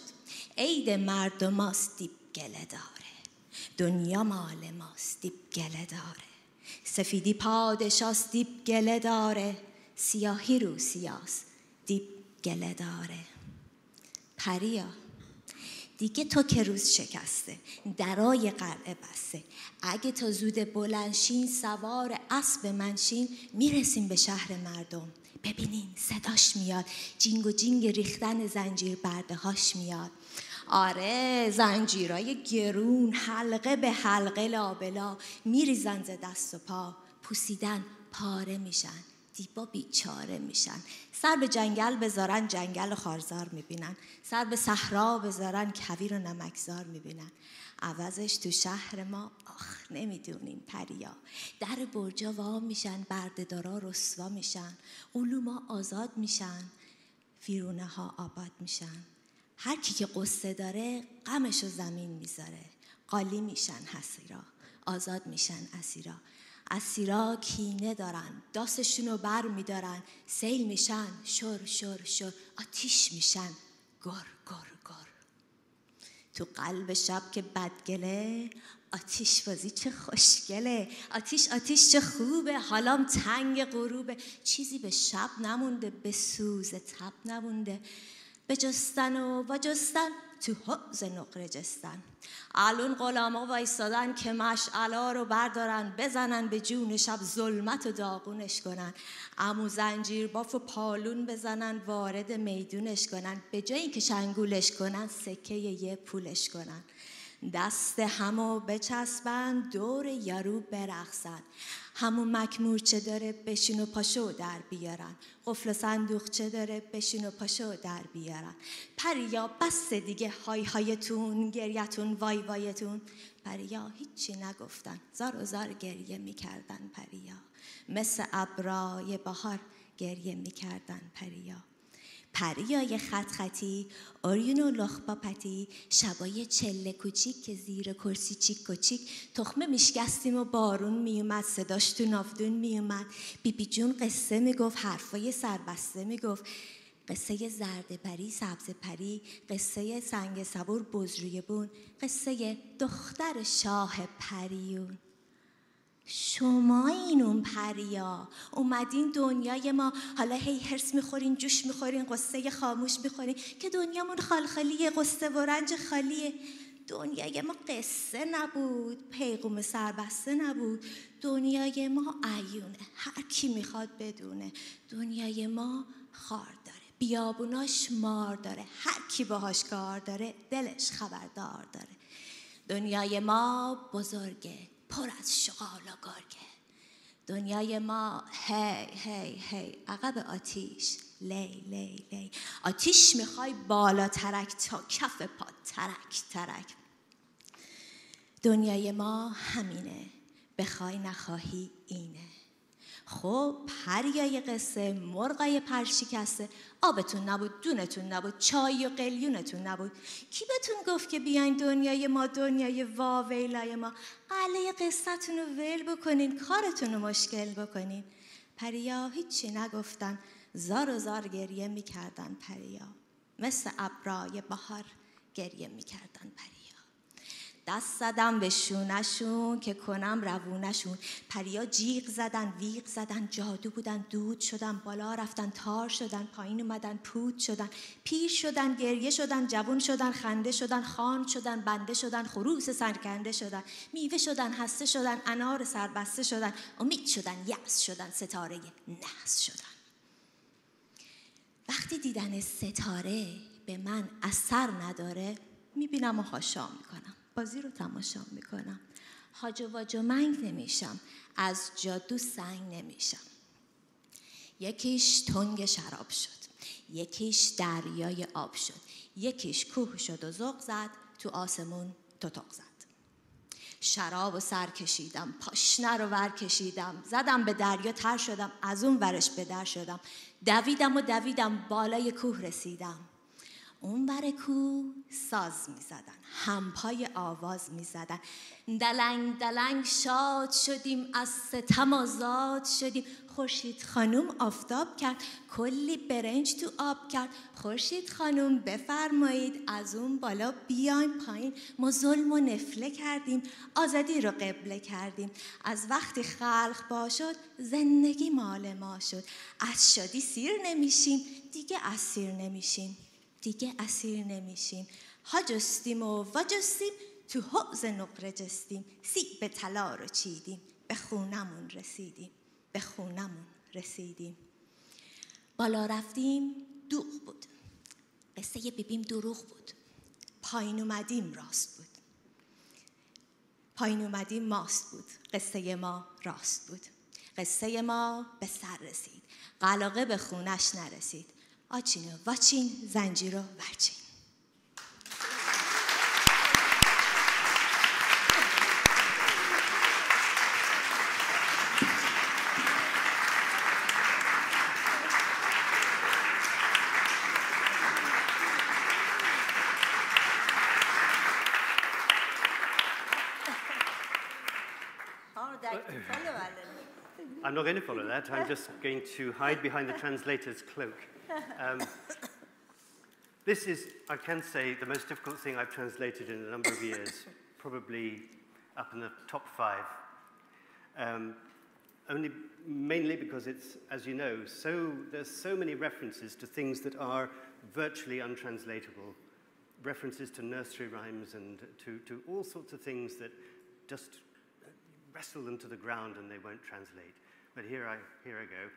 عید مردم ماست دیب گله داره. دنیا مال ماست دیب گله داره. سفیدی پادشاست دیب گله داره. سیاهی رو سیاس دیب گله داره. پریا دیگه تو که روز شکسته درای قرعه بسته. اگه تا زود بلنشین سوار اسب منشین می‌رسیم به شهر مردم. ببینین صداش میاد. جینگ و جینگ ریختن زنجیر برده هاش میاد. آره زنجیرای گرون حلقه به حلقه لابلا میریزن ز دست و پا پوسیدن پاره میشن. دیبا بیچاره میشن. سر به جنگل بذارن جنگل و خارزار می‌بینن. سر به صحرا بذارن کویر و نمکزار می‌بینن. عوضش تو شهر ما آخ نمی‌دونیم پریا. در برجا وا میشن بردهدارا رسوا میشن. علوما آزاد میشن. فیرونه ها آباد میشن. هر کی که قصه داره غمش زمین می‌ذاره. قالی میشن حسیرا آزاد میشن اسیرا. اسیرا کینه دارن داستشون رو بر میدارن سیل میشن شر شر شر آتیش میشن گر گر گر. تو قلب شب که بدگله آتیش بازی چه خوشگله. آتیش آتیش چه خوبه حالام تنگ غروبه. چیزی به شب نمونده به سوز تب نمونده. بجستن و وجستن تو حوز نقره جستن. الان غلاما وایستادن که مشعلا رو بردارن بزنن به جون شب ظلمت و داغونش کنن. امو زنجیر باف و پالون بزنن وارد میدونش کنن. به جایی که شنگولش کنن سکه یه پولش کنن. دست همو بچسبن دور یارو برقصن همون مکمور چه داره بشین و پاشو در بیارن. قفل صندوق چه داره بشین و پاشو در بیارن. پریا بس دیگه های هایتون گریتون وای وایتون. پریا هیچی نگفتن. زار و زار گریه می‌کردن پریا. مثل ابرای بهار گریه می‌کردن پریا. پریای خط خطی آریون و لخباپتی شبای چله کوچیک که زیر کرسی چیک و چیک. تخمه میشکستیم و بارون میومد صداش تو نافدون میومد. بیبی جون قصه می‌گفت حرفای سربسته می‌گفت. قصه زرد پری سبز پری قصه سنگ صبور بزروی بون قصه دختر شاه پریون. شما این اون پریا. اومدین دنیای ما. حالا هی هرس می‌خورین جوش می‌خورین قصه خاموش می‌خورین که دنیامون خالخالیه قصه و رنج خالیه. دنیای ما قصه نبود پیغوم سربسته نبود. دنیای ما عیونه هر کی می‌خواد بدونه. دنیای ما خار داره بیابوناش مار داره. هر کی باهاش کار داره دلش خبردار داره. دنیای ما بزرگه. پر از شغال و گرگه دنیای ما هی هی هی. عقب آتیش. لی لی لی. آتیش می‌خوای بالا ترک تا کف پا. ترک ترک. دنیای ما همینه. بخوای نخواهی اینه. خب پریای قصه مرغای پرشکسته. آبتون نبود دونتون نبود چای و قلیونتون نبود. کی بهتون گفت که بیاین دنیای ما دنیای واویلای ما؟ قله قصتون رو ول بکنین کارتون رو مشکل بکنین. پریا هیچی نگفتن. زار و زار گریه می‌کردن پریا. مثل ابرای بهار گریه می‌کردن پریا. دست زدم به شونشون که کنم روونشون. پریا جیغ زدن ویغ زدن جادو بودن دود شدن بالا رفتن تار شدن پایین اومدن پود شدن. پیر شدن گریه شدن جوون شدن خنده شدن خان شدن بنده شدن خروس سرکنده شدن. میوه شدن هسته شدن انار سربسته شدن. امید شدن یأس شدن ستاره نحس شدن. وقتی دیدن ستاره به من اثر نداره می‌بینم و هاشا می‌کنم. بازی رو تماشا می‌کنم. هاج و واج منگ نمیشم. از جادو سنگ نمیشم. یکیش تنگ شراب شد. یکیش دریای آب شد. یکیش کوه شد و زغ زد. تو آسمون توتق زد. شراب و سر کشیدم. پاشنه رو ور کشیدم. زدم به دریا تر شدم. از اون ورش به در شدم. دویدم و دویدم. بالای کوه رسیدم. اون بر کو ساز می زدن همپای آواز می زدن. دلنگ دلنگ شاد شدیم از ستم آزاد شدیم. خورشید خانوم آفتاب کرد کلی برنج تو آب کرد. خورشید خانوم بفرمایید از اون بالا بیایم پایین. ما ظلم و نفله کردیم آزادی رو قبله کردیم. از وقتی خلق با شد زندگی مال ما شد. از شادی سیر نمیشیم دیگه اسیر نمیشیم. دیگه اسیر نمیشیم. ها جستیم و جستیم تو حوز نقره جستیم. سیب طلا رو چیدیم به خونمون رسیدیم. به خونمون رسیدیم. بالا رفتیم دوغ بود. قصه بیبیم دروغ بود. پایین اومدیم راست بود. پایین اومدیم ماست بود. قصه ما راست بود. قصه ما به سر رسید. قلاقه به خونش نرسید. آچینو واچین زنجیرو برچین I'm not going to follow that. I'm just going to hide behind the translator's cloak. Um, this is, I can say, the most difficult thing I've translated in a number of years, probably up in the top five. Um, only mainly because it's, as you know, so there's so many references to things that are virtually untranslatable. References to nursery rhymes and to, to all sorts of things that just wrestle them to the ground and they won't translate. But here I, here I go.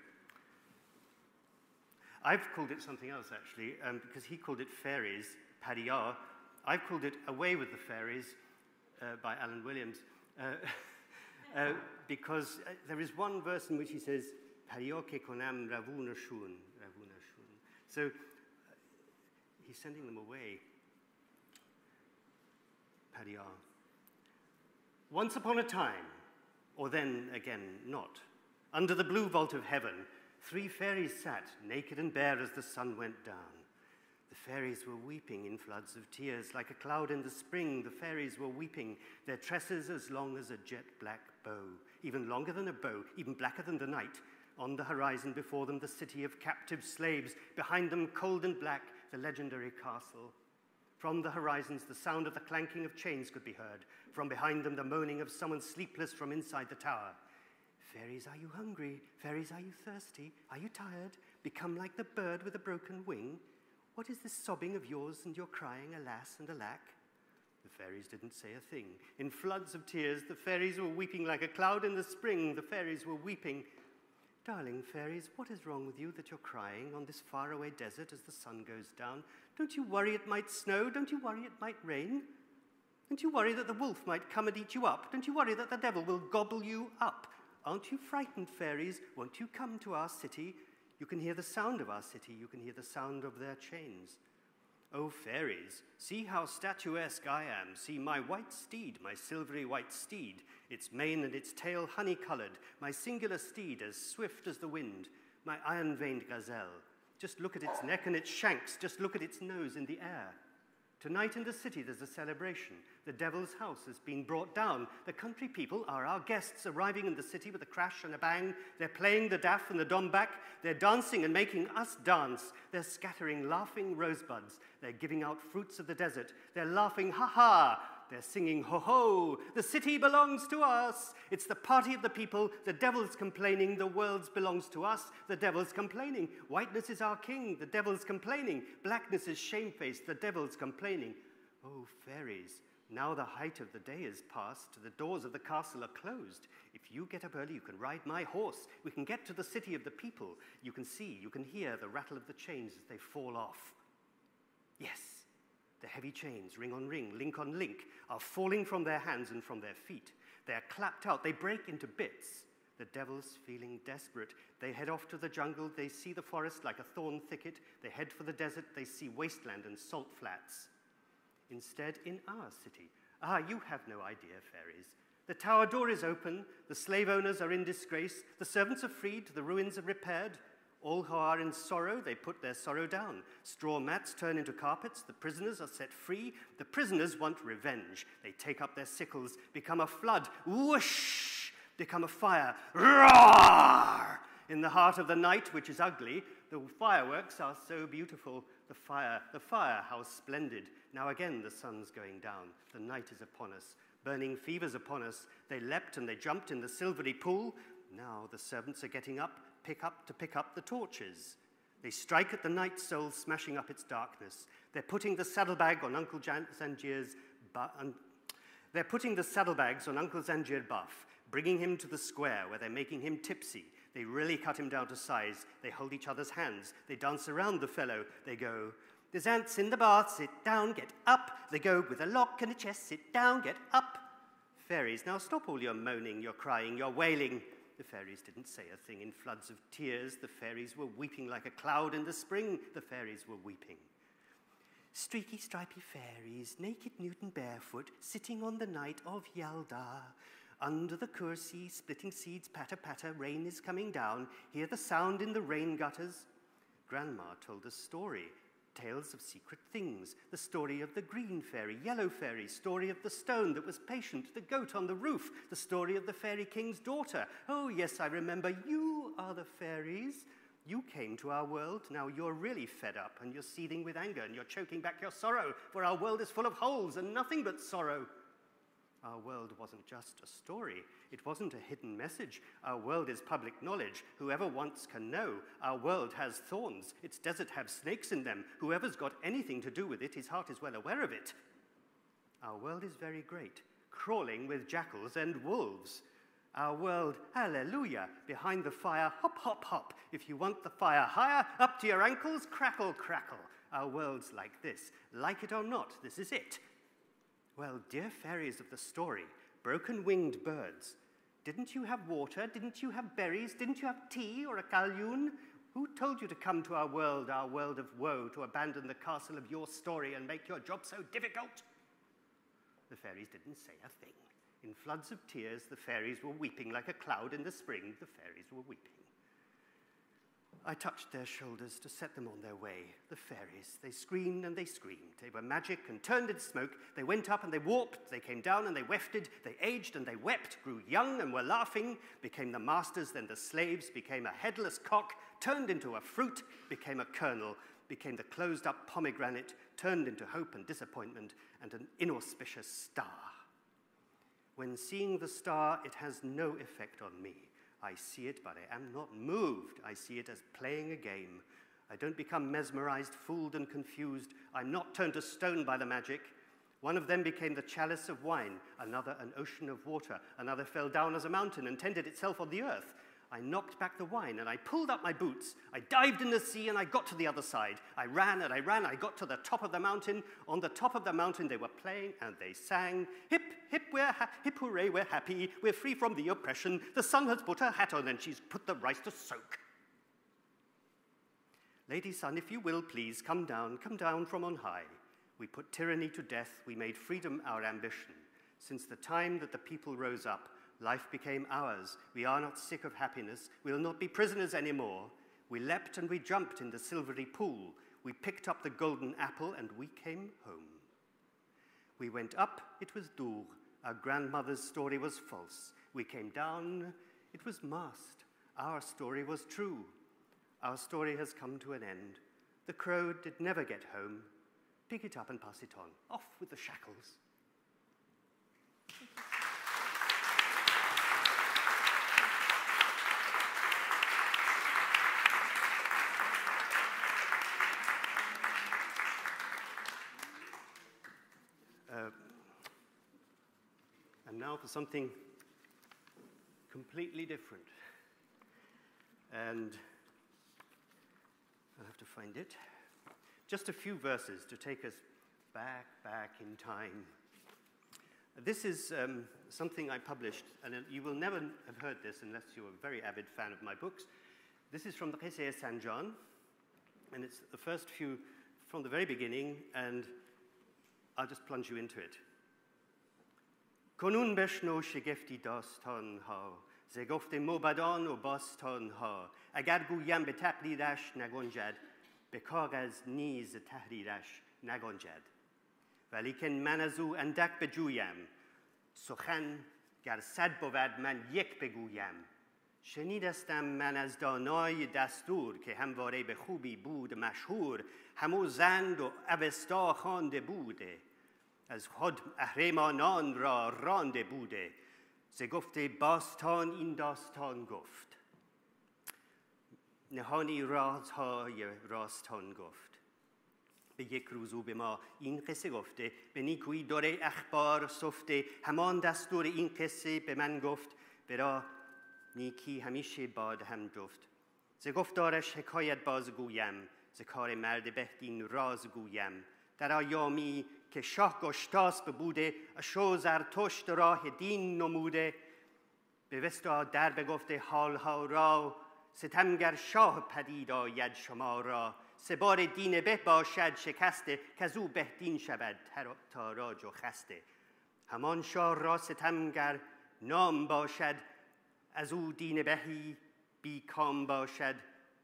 I've called it something else, actually, um, because he called it fairies, Paria. I've called it Away with the Fairies uh, by Alan Williams, uh, uh, because uh, there is one verse in which he says, Padioke konam ravuna shun, ravuna shun. So uh, he's sending them away. Paddy. Once upon a time, or then again not, under the blue vault of heaven, three fairies sat, naked and bare as the sun went down. The fairies were weeping in floods of tears, like a cloud in the spring. The fairies were weeping, their tresses as long as a jet black bow, even longer than a bow, even blacker than the night. On the horizon before them, the city of captive slaves. Behind them, cold and black, the legendary castle. From the horizons, the sound of the clanking of chains could be heard. From behind them, the moaning of someone sleepless from inside the tower. Fairies, are you hungry? Fairies, are you thirsty? Are you tired? Become like the bird with a broken wing? What is this sobbing of yours and your crying, alas and alack? The fairies didn't say a thing. In floods of tears, the fairies were weeping like a cloud in the spring. The fairies were weeping. Darling fairies, what is wrong with you that you're crying on this faraway desert as the sun goes down? Don't you worry it might snow? Don't you worry it might rain? Don't you worry that the wolf might come and eat you up? Don't you worry that the devil will gobble you up? Aren't you frightened, fairies? Won't you come to our city? You can hear the sound of our city. You can hear the sound of their chains. Oh, fairies, see how statuesque I am. See my white steed, my silvery white steed, its mane and its tail honey colored, my singular steed as swift as the wind, my iron veined gazelle. Just look at its neck and its shanks, just look at its nose in the air. Tonight in the city, there's a celebration. The devil's house has been brought down. The country people are our guests arriving in the city with a crash and a bang. They're playing the daff and the dombak. They're dancing and making us dance. They're scattering laughing rosebuds. They're giving out fruits of the desert. They're laughing, ha ha. They're singing, ho ho, the city belongs to us. It's the party of the people. The devil's complaining, the world belongs to us. The devil's complaining. Whiteness is our king. The devil's complaining. Blackness is shamefaced. The devil's complaining. Oh, fairies, now the height of the day is past. The doors of the castle are closed. If you get up early, you can ride my horse. We can get to the city of the people. You can see, you can hear the rattle of the chains as they fall off. Yes, the heavy chains, ring on ring, link on link, are falling from their hands and from their feet. They are clapped out, they break into bits. The devil's feeling desperate. They head off to the jungle, they see the forest like a thorn thicket. They head for the desert, they see wasteland and salt flats. Instead, in our city, ah, you have no idea, fairies. The tower door is open, the slave owners are in disgrace, the servants are freed, the ruins are repaired, all who are in sorrow, they put their sorrow down. Straw mats turn into carpets. The prisoners are set free. The prisoners want revenge. They take up their sickles, become a flood. Whoosh! Become a fire. Roar! In the heart of the night, which is ugly, the fireworks are so beautiful. The fire, the fire, how splendid. Now again, the sun's going down. The night is upon us. Burning fevers upon us. They leapt and they jumped in the silvery pool. Now the servants are getting up pick up to pick up the torches. They strike at the night soul, smashing up its darkness. They're putting the saddlebag on Uncle Jan- Zangier's bu- they're putting the saddlebags on Uncle Zangier buff, bringing him to the square where they're making him tipsy. They really cut him down to size. They hold each other's hands. They dance around the fellow. They go, There's ants in the bath, sit down, get up. They go with a lock and a chest, sit down, get up. Fairies, now stop all your moaning, your crying, your wailing. The fairies didn't say a thing in floods of tears. The fairies were weeping like a cloud in the spring. The fairies were weeping. Streaky, stripy fairies, naked, and barefoot, sitting on the night of Yalda. Under the Kursi, splitting seeds, patter, patter, rain is coming down. Hear the sound in the rain gutters. Grandma told a story. Tales of secret things, the story of the green fairy, yellow fairy, story of the stone that was patient, the goat on the roof, the story of the fairy king's daughter. Oh, yes, I remember. You are the fairies. You came to our world, now you're really fed up and you're seething with anger and you're choking back your sorrow, for our world is full of holes and nothing but sorrow. Our world wasn't just a story, it wasn't a hidden message. Our world is public knowledge. Whoever wants can know. Our world has thorns, its desert has snakes in them. Whoever's got anything to do with it, his heart is well aware of it. Our world is very great, crawling with jackals and wolves. Our world, hallelujah, behind the fire, hop, hop, hop. If you want the fire higher, up to your ankles, crackle, crackle. Our world's like this. Like it or not, this is it. Well, dear fairies of the story, broken winged birds, didn't you have water? Didn't you have berries? Didn't you have tea or a kalyoon? Who told you to come to our world, our world of woe, to abandon the castle of your story and make your job so difficult? The fairies didn't say a thing. In floods of tears, the fairies were weeping like a cloud in the spring. The fairies were weeping. I touched their shoulders to set them on their way. The fairies, they screamed and they screamed. They were magic and turned into smoke. They went up and they warped. They came down and they wefted. They aged and they wept, grew young and were laughing, became the masters, then the slaves, became a headless cock, turned into a fruit, became a kernel, became the closed up pomegranate, turned into hope and disappointment, and an inauspicious star. When seeing the star, it has no effect on me. I see it, but I am not moved. I see it as playing a game. I don't become mesmerized, fooled, and confused. I'm not turned to stone by the magic. One of them became the chalice of wine, another an ocean of water, another fell down as a mountain and tended itself on the earth. I knocked back the wine and I pulled up my boots. I dived in the sea and I got to the other side. I ran and I ran. I got to the top of the mountain. On the top of the mountain, they were playing and they sang, Hip, hip, we're ha- hip, hooray, we're happy. We're free from the oppression. The sun has put her hat on and she's put the rice to soak. Lady Sun, if you will, please come down, come down from on high. We put tyranny to death. We made freedom our ambition. Since the time that the people rose up, Life became ours. We are not sick of happiness. We'll not be prisoners anymore. We leapt and we jumped in the silvery pool. We picked up the golden apple and we came home. We went up, it was Dur. Our grandmother's story was false. We came down, it was masked. Our story was true. Our story has come to an end. The crow did never get home. Pick it up and pass it on. Off with the shackles. Now for something completely different. And I'll have to find it. Just a few verses to take us back, back in time. This is um, something I published, and you will never have heard this unless you're a very avid fan of my books. This is from the Qesse-ye Sanjan, and it's the first few from the very beginning, and I'll just plunge you into it. کنون بشنو شگفتی داستان ها ز گفت موبدان و باستان ها اگر گویم به تقریرش نگنجد به کاغذ نیز تحریرش نگنجد. ولیکن من از او اندک بجویم سخن گر صد بود من یک بگویم. شنیدستم من از دانای دستور که همواره به خوبی بود مشهور همو زند و اوستا خوانده بوده. از خود اهریمانان را رانده بوده. ز گفت باستان این داستان گفت. نهانی رازهای راستان گفت. به یک روز به ما این قصه گفته. به نیکویی داره اخبار سفته. همان دستور این قصه به من گفت. برا نیکی همیشه باد هم جفت. ز گفتارش حکایت بازگویم ز کار مرد بهدین راز گویم. در آیامی که شاه گشتاس بوده شو زرتشت راه دین نموده به وستا در بگفته حالها را ستمگر شاه پدید آید شما را. سبار دین به باشد شکسته که او بهدین شود تاراج و خسته. همان شاه را ستمگر نام باشد از او دین بهی بی کام باشد.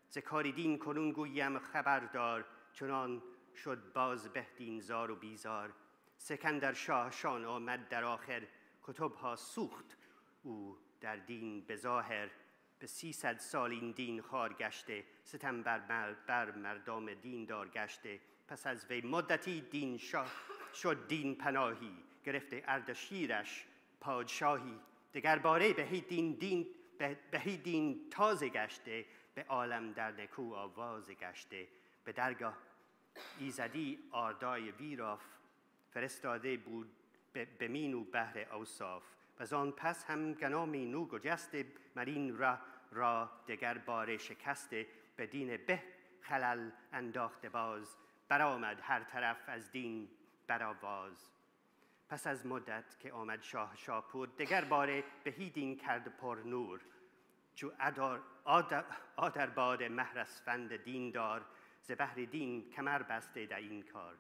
ز دین کنون گویم خبردار چنان شد باز بهدین زار و بیزار. سکندر شاه شان آمد در آخر. کتب ها سوخت او در دین به ظاهر. به سیصد سال این دین خار گشته ستم بر, بر مردم دین دار گشته. پس از وی مدتی دین شاه شد دین پناهی. گرفته اردشیرش پادشاهی. دگر باره بهی دین دین بهی دین تازه گشته. به عالم در نکو آواز گشته. به درگاه ایزدی آردای ویراف فرستاده بود به مینو بهر اوصاف. و آن پس هم گنامی نو گجسته مرین را را دگر بار شکسته به دین به خلل انداخته باز. برآمد هر طرف از دین برآواز. پس از مدت که آمد شاه شاپور دگر باره بهی دین کرد پر نور. چو آدر, آدر باد مهرسفند دین دار ز بهر دین کمر بسته در این کار.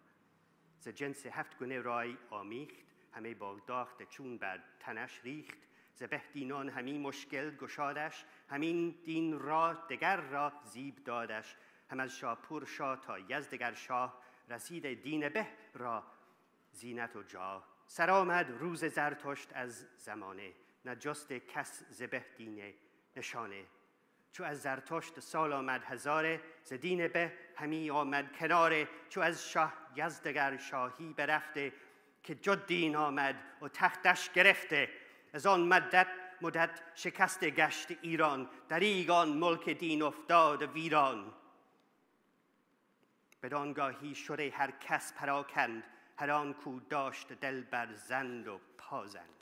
ز جنس هفت گونه رای آمیخت همه با داخت چون بر تنش ریخت. ز دینان همی مشکل گشادش همین دین را دگر را زیب دادش. هم از شاپور شاه تا یزدگر شاه رسید دین به را زینت و جا سر آمد روز زرتشت از زمانه نجست کس زبه دین نشانه. چو از زرتشت سال آمد هزاره ز دین به همی آمد کناره چو از شاه یزدگر شاهی برفته که جد دین آمد و تختش گرفته. از آن مدت مدت شکست گشت ایران در ایگان ملک دین افتاد ویران. بدانگاهی شده هر کس پراکند هر آن کو داشت دل بر زند و پازند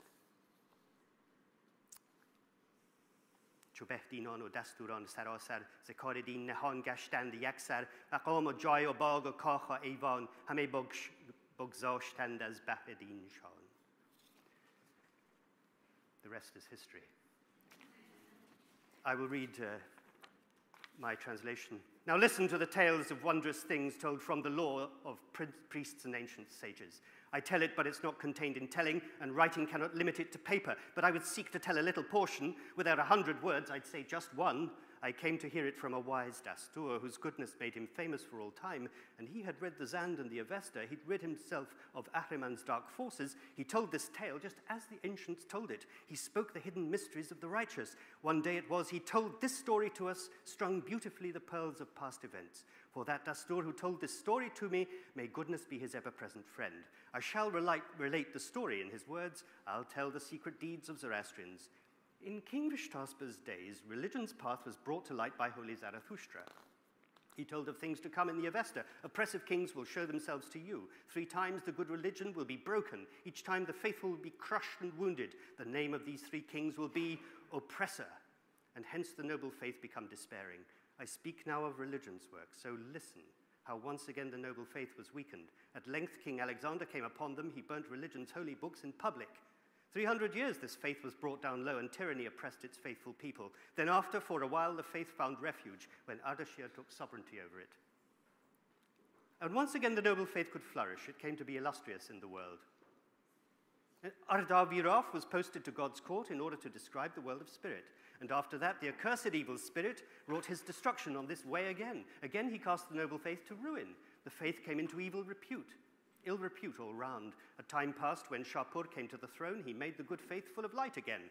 چو بهدینان و دستوران سراسر ز کار دین نهان گشتند یک سر مقام و جای و باغ و کاخ و ایوان همه بگذاشتند از بهر دینشان The rest is history. I will read uh, my translation. Now listen to the tales of wondrous things told from the law of priests and ancient sages. I tell it, but it's not contained in telling, and writing cannot limit it to paper. But I would seek to tell a little portion. Without a hundred words, I'd say just one. I came to hear it from a wise Dastur, whose goodness made him famous for all time, and he had read the Zand and the Avesta. He'd rid himself of Ahriman's dark forces. He told this tale just as the ancients told it. He spoke the hidden mysteries of the righteous. One day it was he told this story to us, strung beautifully the pearls of past events. For that Dastur who told this story to me, may goodness be his ever present friend. I shall relate, relate the story in his words. I'll tell the secret deeds of Zoroastrians. In King Vishtaspa's days, religion's path was brought to light by holy Zarathustra. He told of things to come in the Avesta. Oppressive kings will show themselves to you. Three times the good religion will be broken. Each time the faithful will be crushed and wounded. The name of these three kings will be oppressor, and hence the noble faith become despairing. I speak now of religion's work, so listen how once again the noble faith was weakened. At length King Alexander came upon them. He burnt religion's holy books in public. 300 years this faith was brought down low and tyranny oppressed its faithful people. Then, after, for a while, the faith found refuge when Ardashir took sovereignty over it. And once again, the noble faith could flourish. It came to be illustrious in the world. Ardaviraf was posted to God's court in order to describe the world of spirit. And after that, the accursed evil spirit wrought his destruction on this way again. Again, he cast the noble faith to ruin. The faith came into evil repute ill repute all round. A time passed when Shapur came to the throne, he made the good faith full of light again.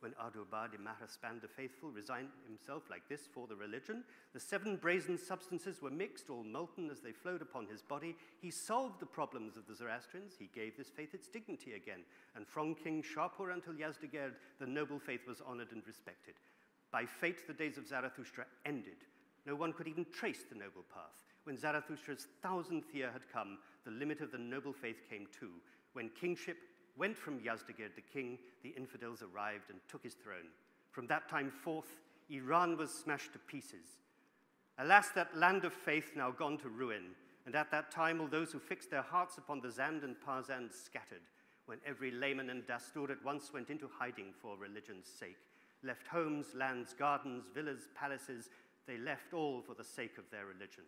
When Adubad Mahraspan the faithful resigned himself like this for the religion, the seven brazen substances were mixed, all molten as they flowed upon his body. He solved the problems of the Zoroastrians. He gave this faith its dignity again. And from King Shapur until Yazdegerd, the noble faith was honored and respected. By fate, the days of Zarathustra ended. No one could even trace the noble path. When Zarathustra's thousandth year had come, the limit of the noble faith came too. When kingship went from Yazdegerd the king, the infidels arrived and took his throne. From that time forth, Iran was smashed to pieces. Alas, that land of faith now gone to ruin. And at that time, all those who fixed their hearts upon the Zand and Pazand scattered, when every layman and dastur at once went into hiding for religion's sake. Left homes, lands, gardens, villas, palaces, they left all for the sake of their religion.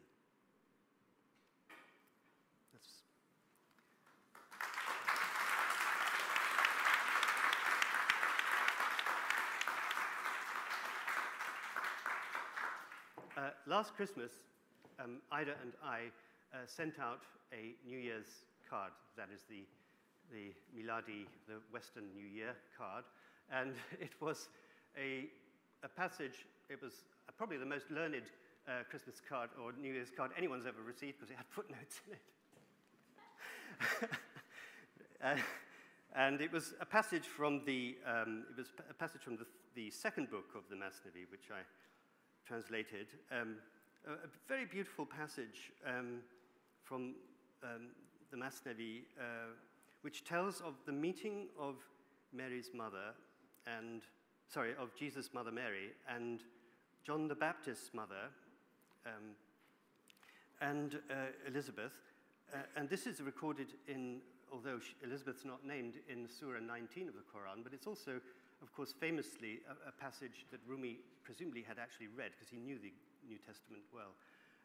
Uh, last Christmas, um, Aida and I uh, sent out a New Year's card. That is the, the Miladi, the Western New Year card. And it was a, a passage, it was probably the most learned uh, Christmas card or New Year's card anyone's ever received because it had footnotes in it. uh, and it was a passage from the, um, it was a passage from the, the second book of the Masnavi, which I translated. Um, a, a, very beautiful passage um, from um, the Masnavi, uh, which tells of the meeting of Mary's mother and, sorry, of Jesus' mother Mary and John the Baptist's mother um, and uh, Elizabeth. Uh, and this is recorded in, although Elizabeth's not named in Surah 19 of the Quran, but it's also, of course, famously, a, a passage that Rumi presumably had actually read because he knew the New Testament well.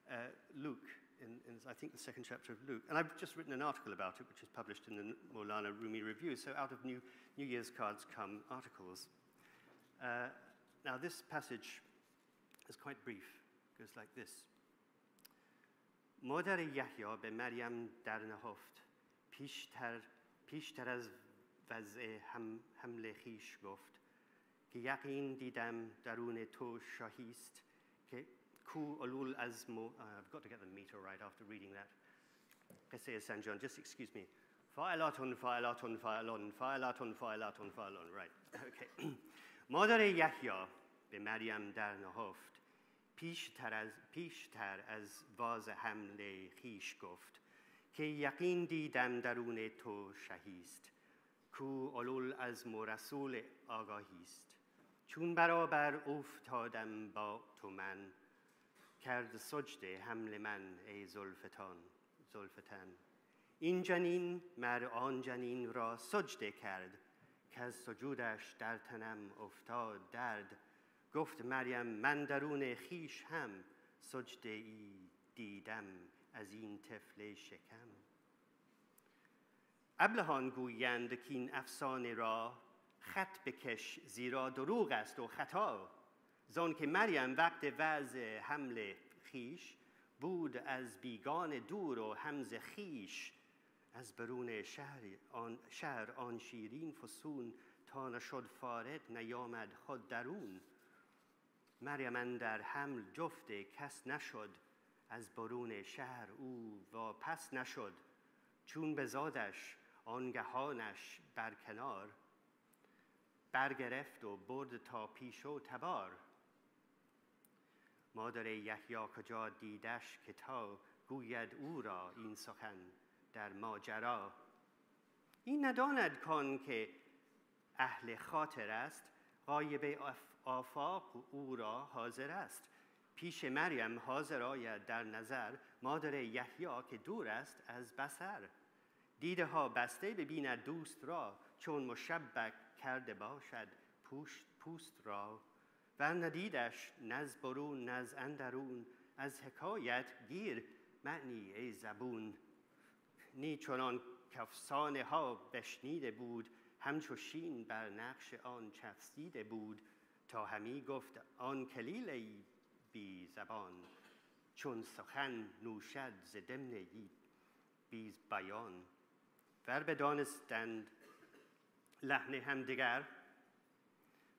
Uh, Luke, in, in, I think the second chapter of Luke. And I've just written an article about it, which is published in the Mawlana Rumi Review. So out of New, New Year's cards come articles. Uh, now, this passage is quite brief. It goes like this. مادر یحیی به مریم در نهفت پیشتر پیشتر از وضع هم حمل خیش گفت که یقین دیدم درون تو شاهیست که کو علول از مو I've got to get the meter right after reading that. قصه سنجان just excuse me. فاعلاتون فاعلاتون فاعلون فاعلاتون فاعلاتون فاعلون. Right. Okay. مادر یحیی به مریم در نهفت. پیشتر از, پیشتر از باز حمله خیش گفت که یقین دیدم درون تو شهیست کو علول از رسول آگاهیست چون برابر افتادم با تو من کرد سجده حمل من ای زلفتان زلفتن. این جنین مر آن جنین را سجده کرد. که از سجودش در تنم افتاد درد. گفت مریم من درون خیش هم سجده ای دیدم از این طفل شکم. ابلهان گویند که این افسانه را خط بکش زیرا دروغ است و خطا. زان که مریم وقت وضع حمل خیش بود از بیگان دور و همز خیش. از برون شهر آن, شهر آن شیرین فسون تا نشد فارد نیامد خود درون. مریم در حمل جفت کس نشد از برون شهر او و پس نشد. چون به زادش آنگهانش بر کنار برگرفت و برد تا پیش و تبار. مادر یحیی کجا دیدش که تا گوید او را این سخن در ماجرا؟ این نداند کان که اهل خاطر است غایب آفاق او را حاضر است. پیش مریم حاضر آید در نظر مادر یحیی که دور است از بسر دیده ها بسته ببیند دوست را چون مشبک کرده باشد پوست, پوست را. و ندیدش نز برون نز اندرون. از حکایت گیر معنی ای زبون. نی چنان کفسانه ها بشنیده بود همچو شین بر نقش آن چفسیده بود. تا همی گفت آن کلیل ای بی زبان چون سخن نوشد ز دمن بی بیان. ور بدانستند لحن همدیگر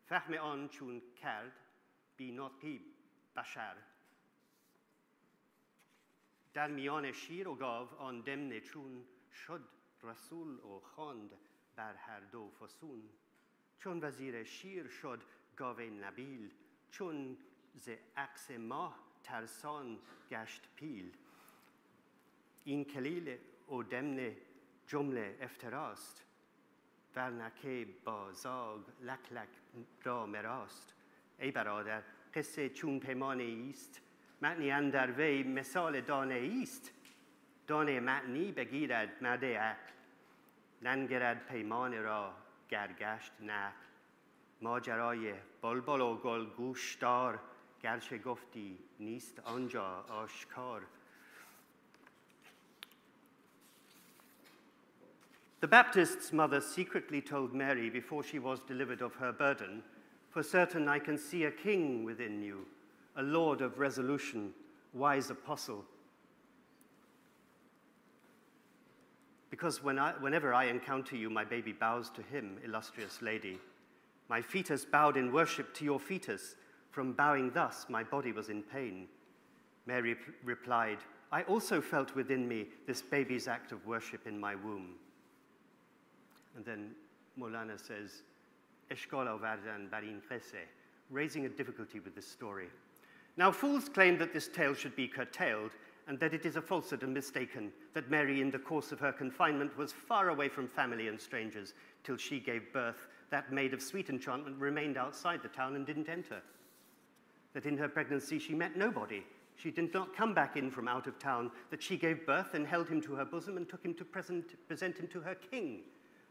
فهم آن چون کرد بی نطقی بشر. در میان شیر و گاو آن دمنه چون شد رسول و خواند بر هر دو فسون. چون وزیر شیر شد گاو نبیل چون ز عکس ماه ترسان گشت پیل. این کلیل و دمن جمله افتراست ورنکه با زاگ لک لک را مراست. ای برادر قصه چون پیمانه است معنی اندر وی مثال دانه است دانه معنی بگیرد مرد عقل ننگرد پیمان را گرگشت نقل. ماجرای بلبل و گل گوش دار گرچه گفتی نیست آنجا آشکار. The Baptist's mother secretly told Mary before she was delivered of her burden, For certain I can see a king within you, a lord of resolution, wise apostle. because when I, whenever I encounter you, my baby bows to him, illustrious lady. My fetus bowed in worship to your fetus. From bowing thus, my body was in pain. Mary replied, I also felt within me this baby's act of worship in my womb. And then Molana says, Eshkola vardan barin Krese, raising a difficulty with this story. Now, fools claim that this tale should be curtailed and that it is a falsehood and mistaken that Mary, in the course of her confinement, was far away from family and strangers till she gave birth. That maid of sweet enchantment remained outside the town and didn't enter. That in her pregnancy she met nobody. She did not come back in from out of town. That she gave birth and held him to her bosom and took him to present, present him to her king.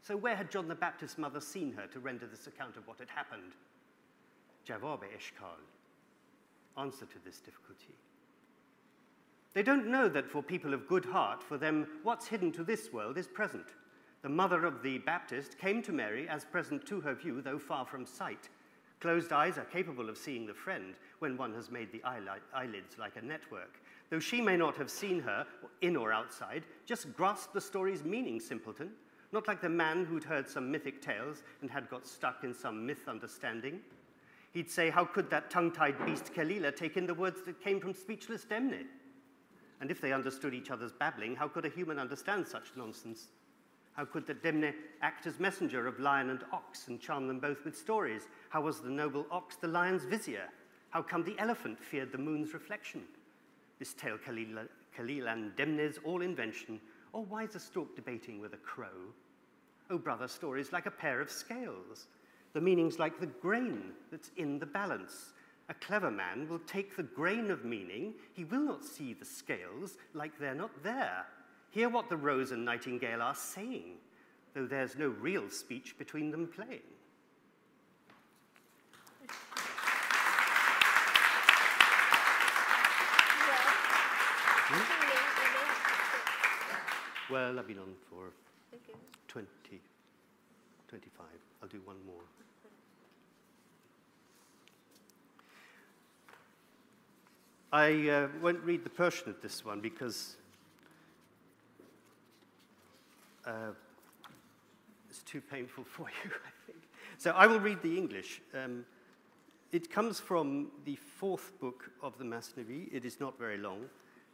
So, where had John the Baptist's mother seen her to render this account of what had happened? Javabe Eshkal. Answer to this difficulty. They don't know that for people of good heart, for them, what's hidden to this world is present. The mother of the Baptist came to Mary as present to her view, though far from sight. Closed eyes are capable of seeing the friend when one has made the eyelids like a network. Though she may not have seen her, in or outside, just grasp the story's meaning, simpleton. Not like the man who'd heard some mythic tales and had got stuck in some myth understanding. He'd say, How could that tongue tied beast Kalila take in the words that came from speechless Demne? And if they understood each other's babbling, how could a human understand such nonsense? How could the Demne act as messenger of lion and ox and charm them both with stories? How was the noble ox the lion's vizier? How come the elephant feared the moon's reflection? This tale Khalil, Khalil and Demne's all invention, or why is a stork debating with a crow? Oh, brother, stories like a pair of scales. The meaning's like the grain that's in the balance. A clever man will take the grain of meaning, he will not see the scales like they're not there. Hear what the rose and nightingale are saying, though there's no real speech between them playing. Hmm? Well, I've been on for 20, 25. I'll do one more. I uh, won't read the Persian of this one because uh, it's too painful for you, I think. So I will read the English. Um, it comes from the fourth book of the Masnavi. It is not very long,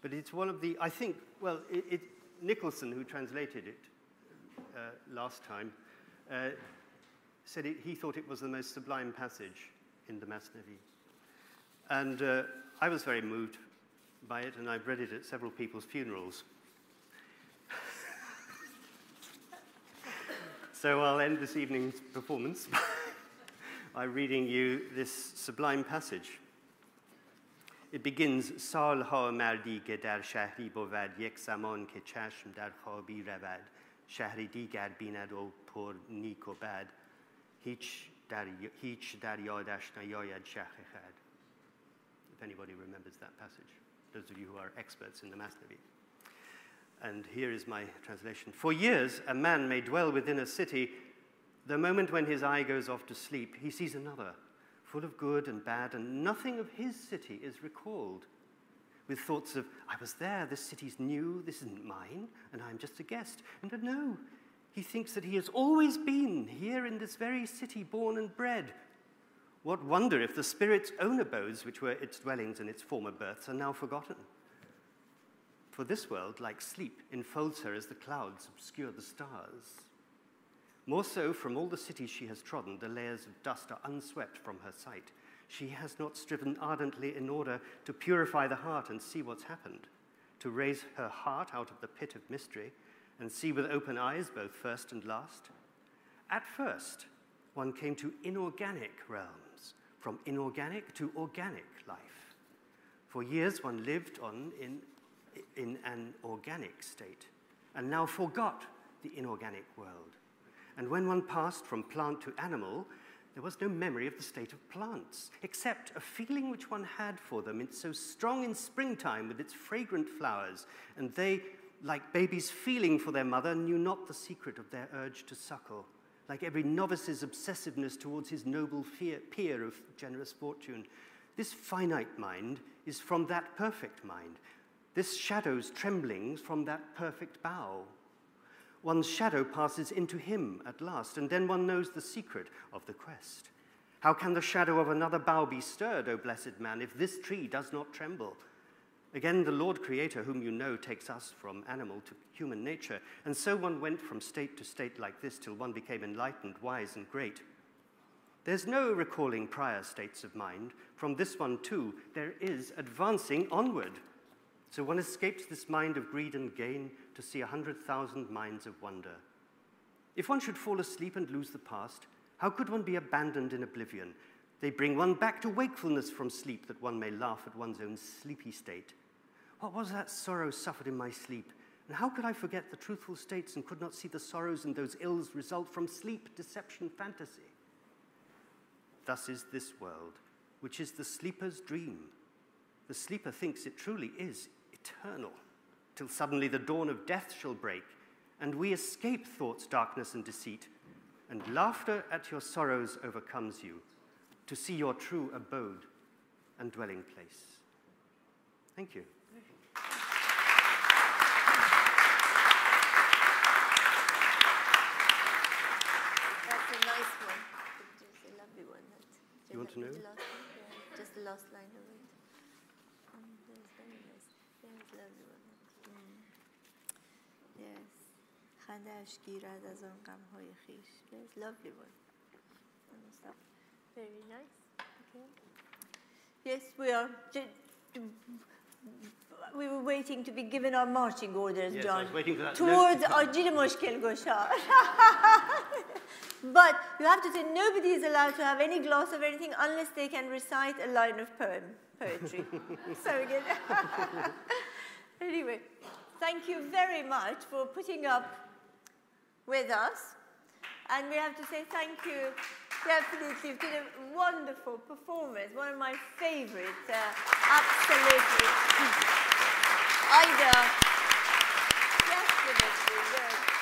but it's one of the, I think, well, it, it Nicholson, who translated it uh, last time, uh, said it, he thought it was the most sublime passage in the Masnavi. And uh, I was very moved by it, and I've read it at several people's funerals. so I'll end this evening's performance by reading you this sublime passage. It begins سال ها مردی که در شهری بود یک زمان که چشم در خوابی رود شهری دیگر بیند و پر نیک و بد هیچ در, هیچ در یادش نیاید شهر خد if anybody remembers that passage, those of you who are experts in the Masnavi. And here is my translation. For years, a man may dwell within a city. The moment when his eye goes off to sleep, he sees another, full of good and bad, and nothing of his city is recalled. with thoughts of, I was there, this city's new, this isn't mine, and I'm just a guest. And no, he thinks that he has always been here in this very city, born and bred, what wonder if the Spirit's own abodes, which were its dwellings in its former births, are now forgotten? For this world, like sleep, enfolds her as the clouds obscure the stars. More so, from all the cities she has trodden, the layers of dust are unswept from her sight. She has not striven ardently in order to purify the heart and see what's happened, to raise her heart out of the pit of mystery and see with open eyes both first and last. At first, one came to inorganic realms, from inorganic to organic life. For years, one lived on in, in an organic state and now forgot the inorganic world. And when one passed from plant to animal, there was no memory of the state of plants, except a feeling which one had for them. It's so strong in springtime with its fragrant flowers, and they, like babies feeling for their mother, knew not the secret of their urge to suckle like every novice's obsessiveness towards his noble fear, peer of generous fortune. This finite mind is from that perfect mind. This shadow's tremblings from that perfect bow. One's shadow passes into him at last, and then one knows the secret of the quest. How can the shadow of another bough be stirred, O blessed man, if this tree does not tremble? Again, the Lord Creator, whom you know, takes us from animal to human nature, and so one went from state to state like this till one became enlightened, wise, and great. There's no recalling prior states of mind. From this one, too, there is advancing onward. So one escapes this mind of greed and gain to see a hundred thousand minds of wonder. If one should fall asleep and lose the past, how could one be abandoned in oblivion? They bring one back to wakefulness from sleep that one may laugh at one's own sleepy state. What was that sorrow suffered in my sleep? And how could I forget the truthful states and could not see the sorrows and those ills result from sleep, deception, fantasy? Thus is this world, which is the sleeper's dream. The sleeper thinks it truly is eternal, till suddenly the dawn of death shall break, and we escape thought's darkness and deceit, and laughter at your sorrows overcomes you, to see your true abode and dwelling place. Thank you. That's a nice one. Just a lovely one. That's You want to know? The last, yeah, just the last line of it. Um, that's very nice. That's a lovely one. Mm. Yes. خندهش گیرد از آن غمهای خیش. That's lovely one. And stuff. Very nice. Okay. Yes, we are. ju- ju- We were waiting to be given our marching orders, Yes, I John. was waiting for that. Towards No- Ajit Mushkil Gosha. But you have to say nobody is allowed to have any gloss of anything unless they can recite a line of poem, poetry. so again. anyway, thank you very much for putting up with us. And we have to say thank you definitely to the wonderful performers, one of my favorites, uh, absolutely. Aida, definitely good.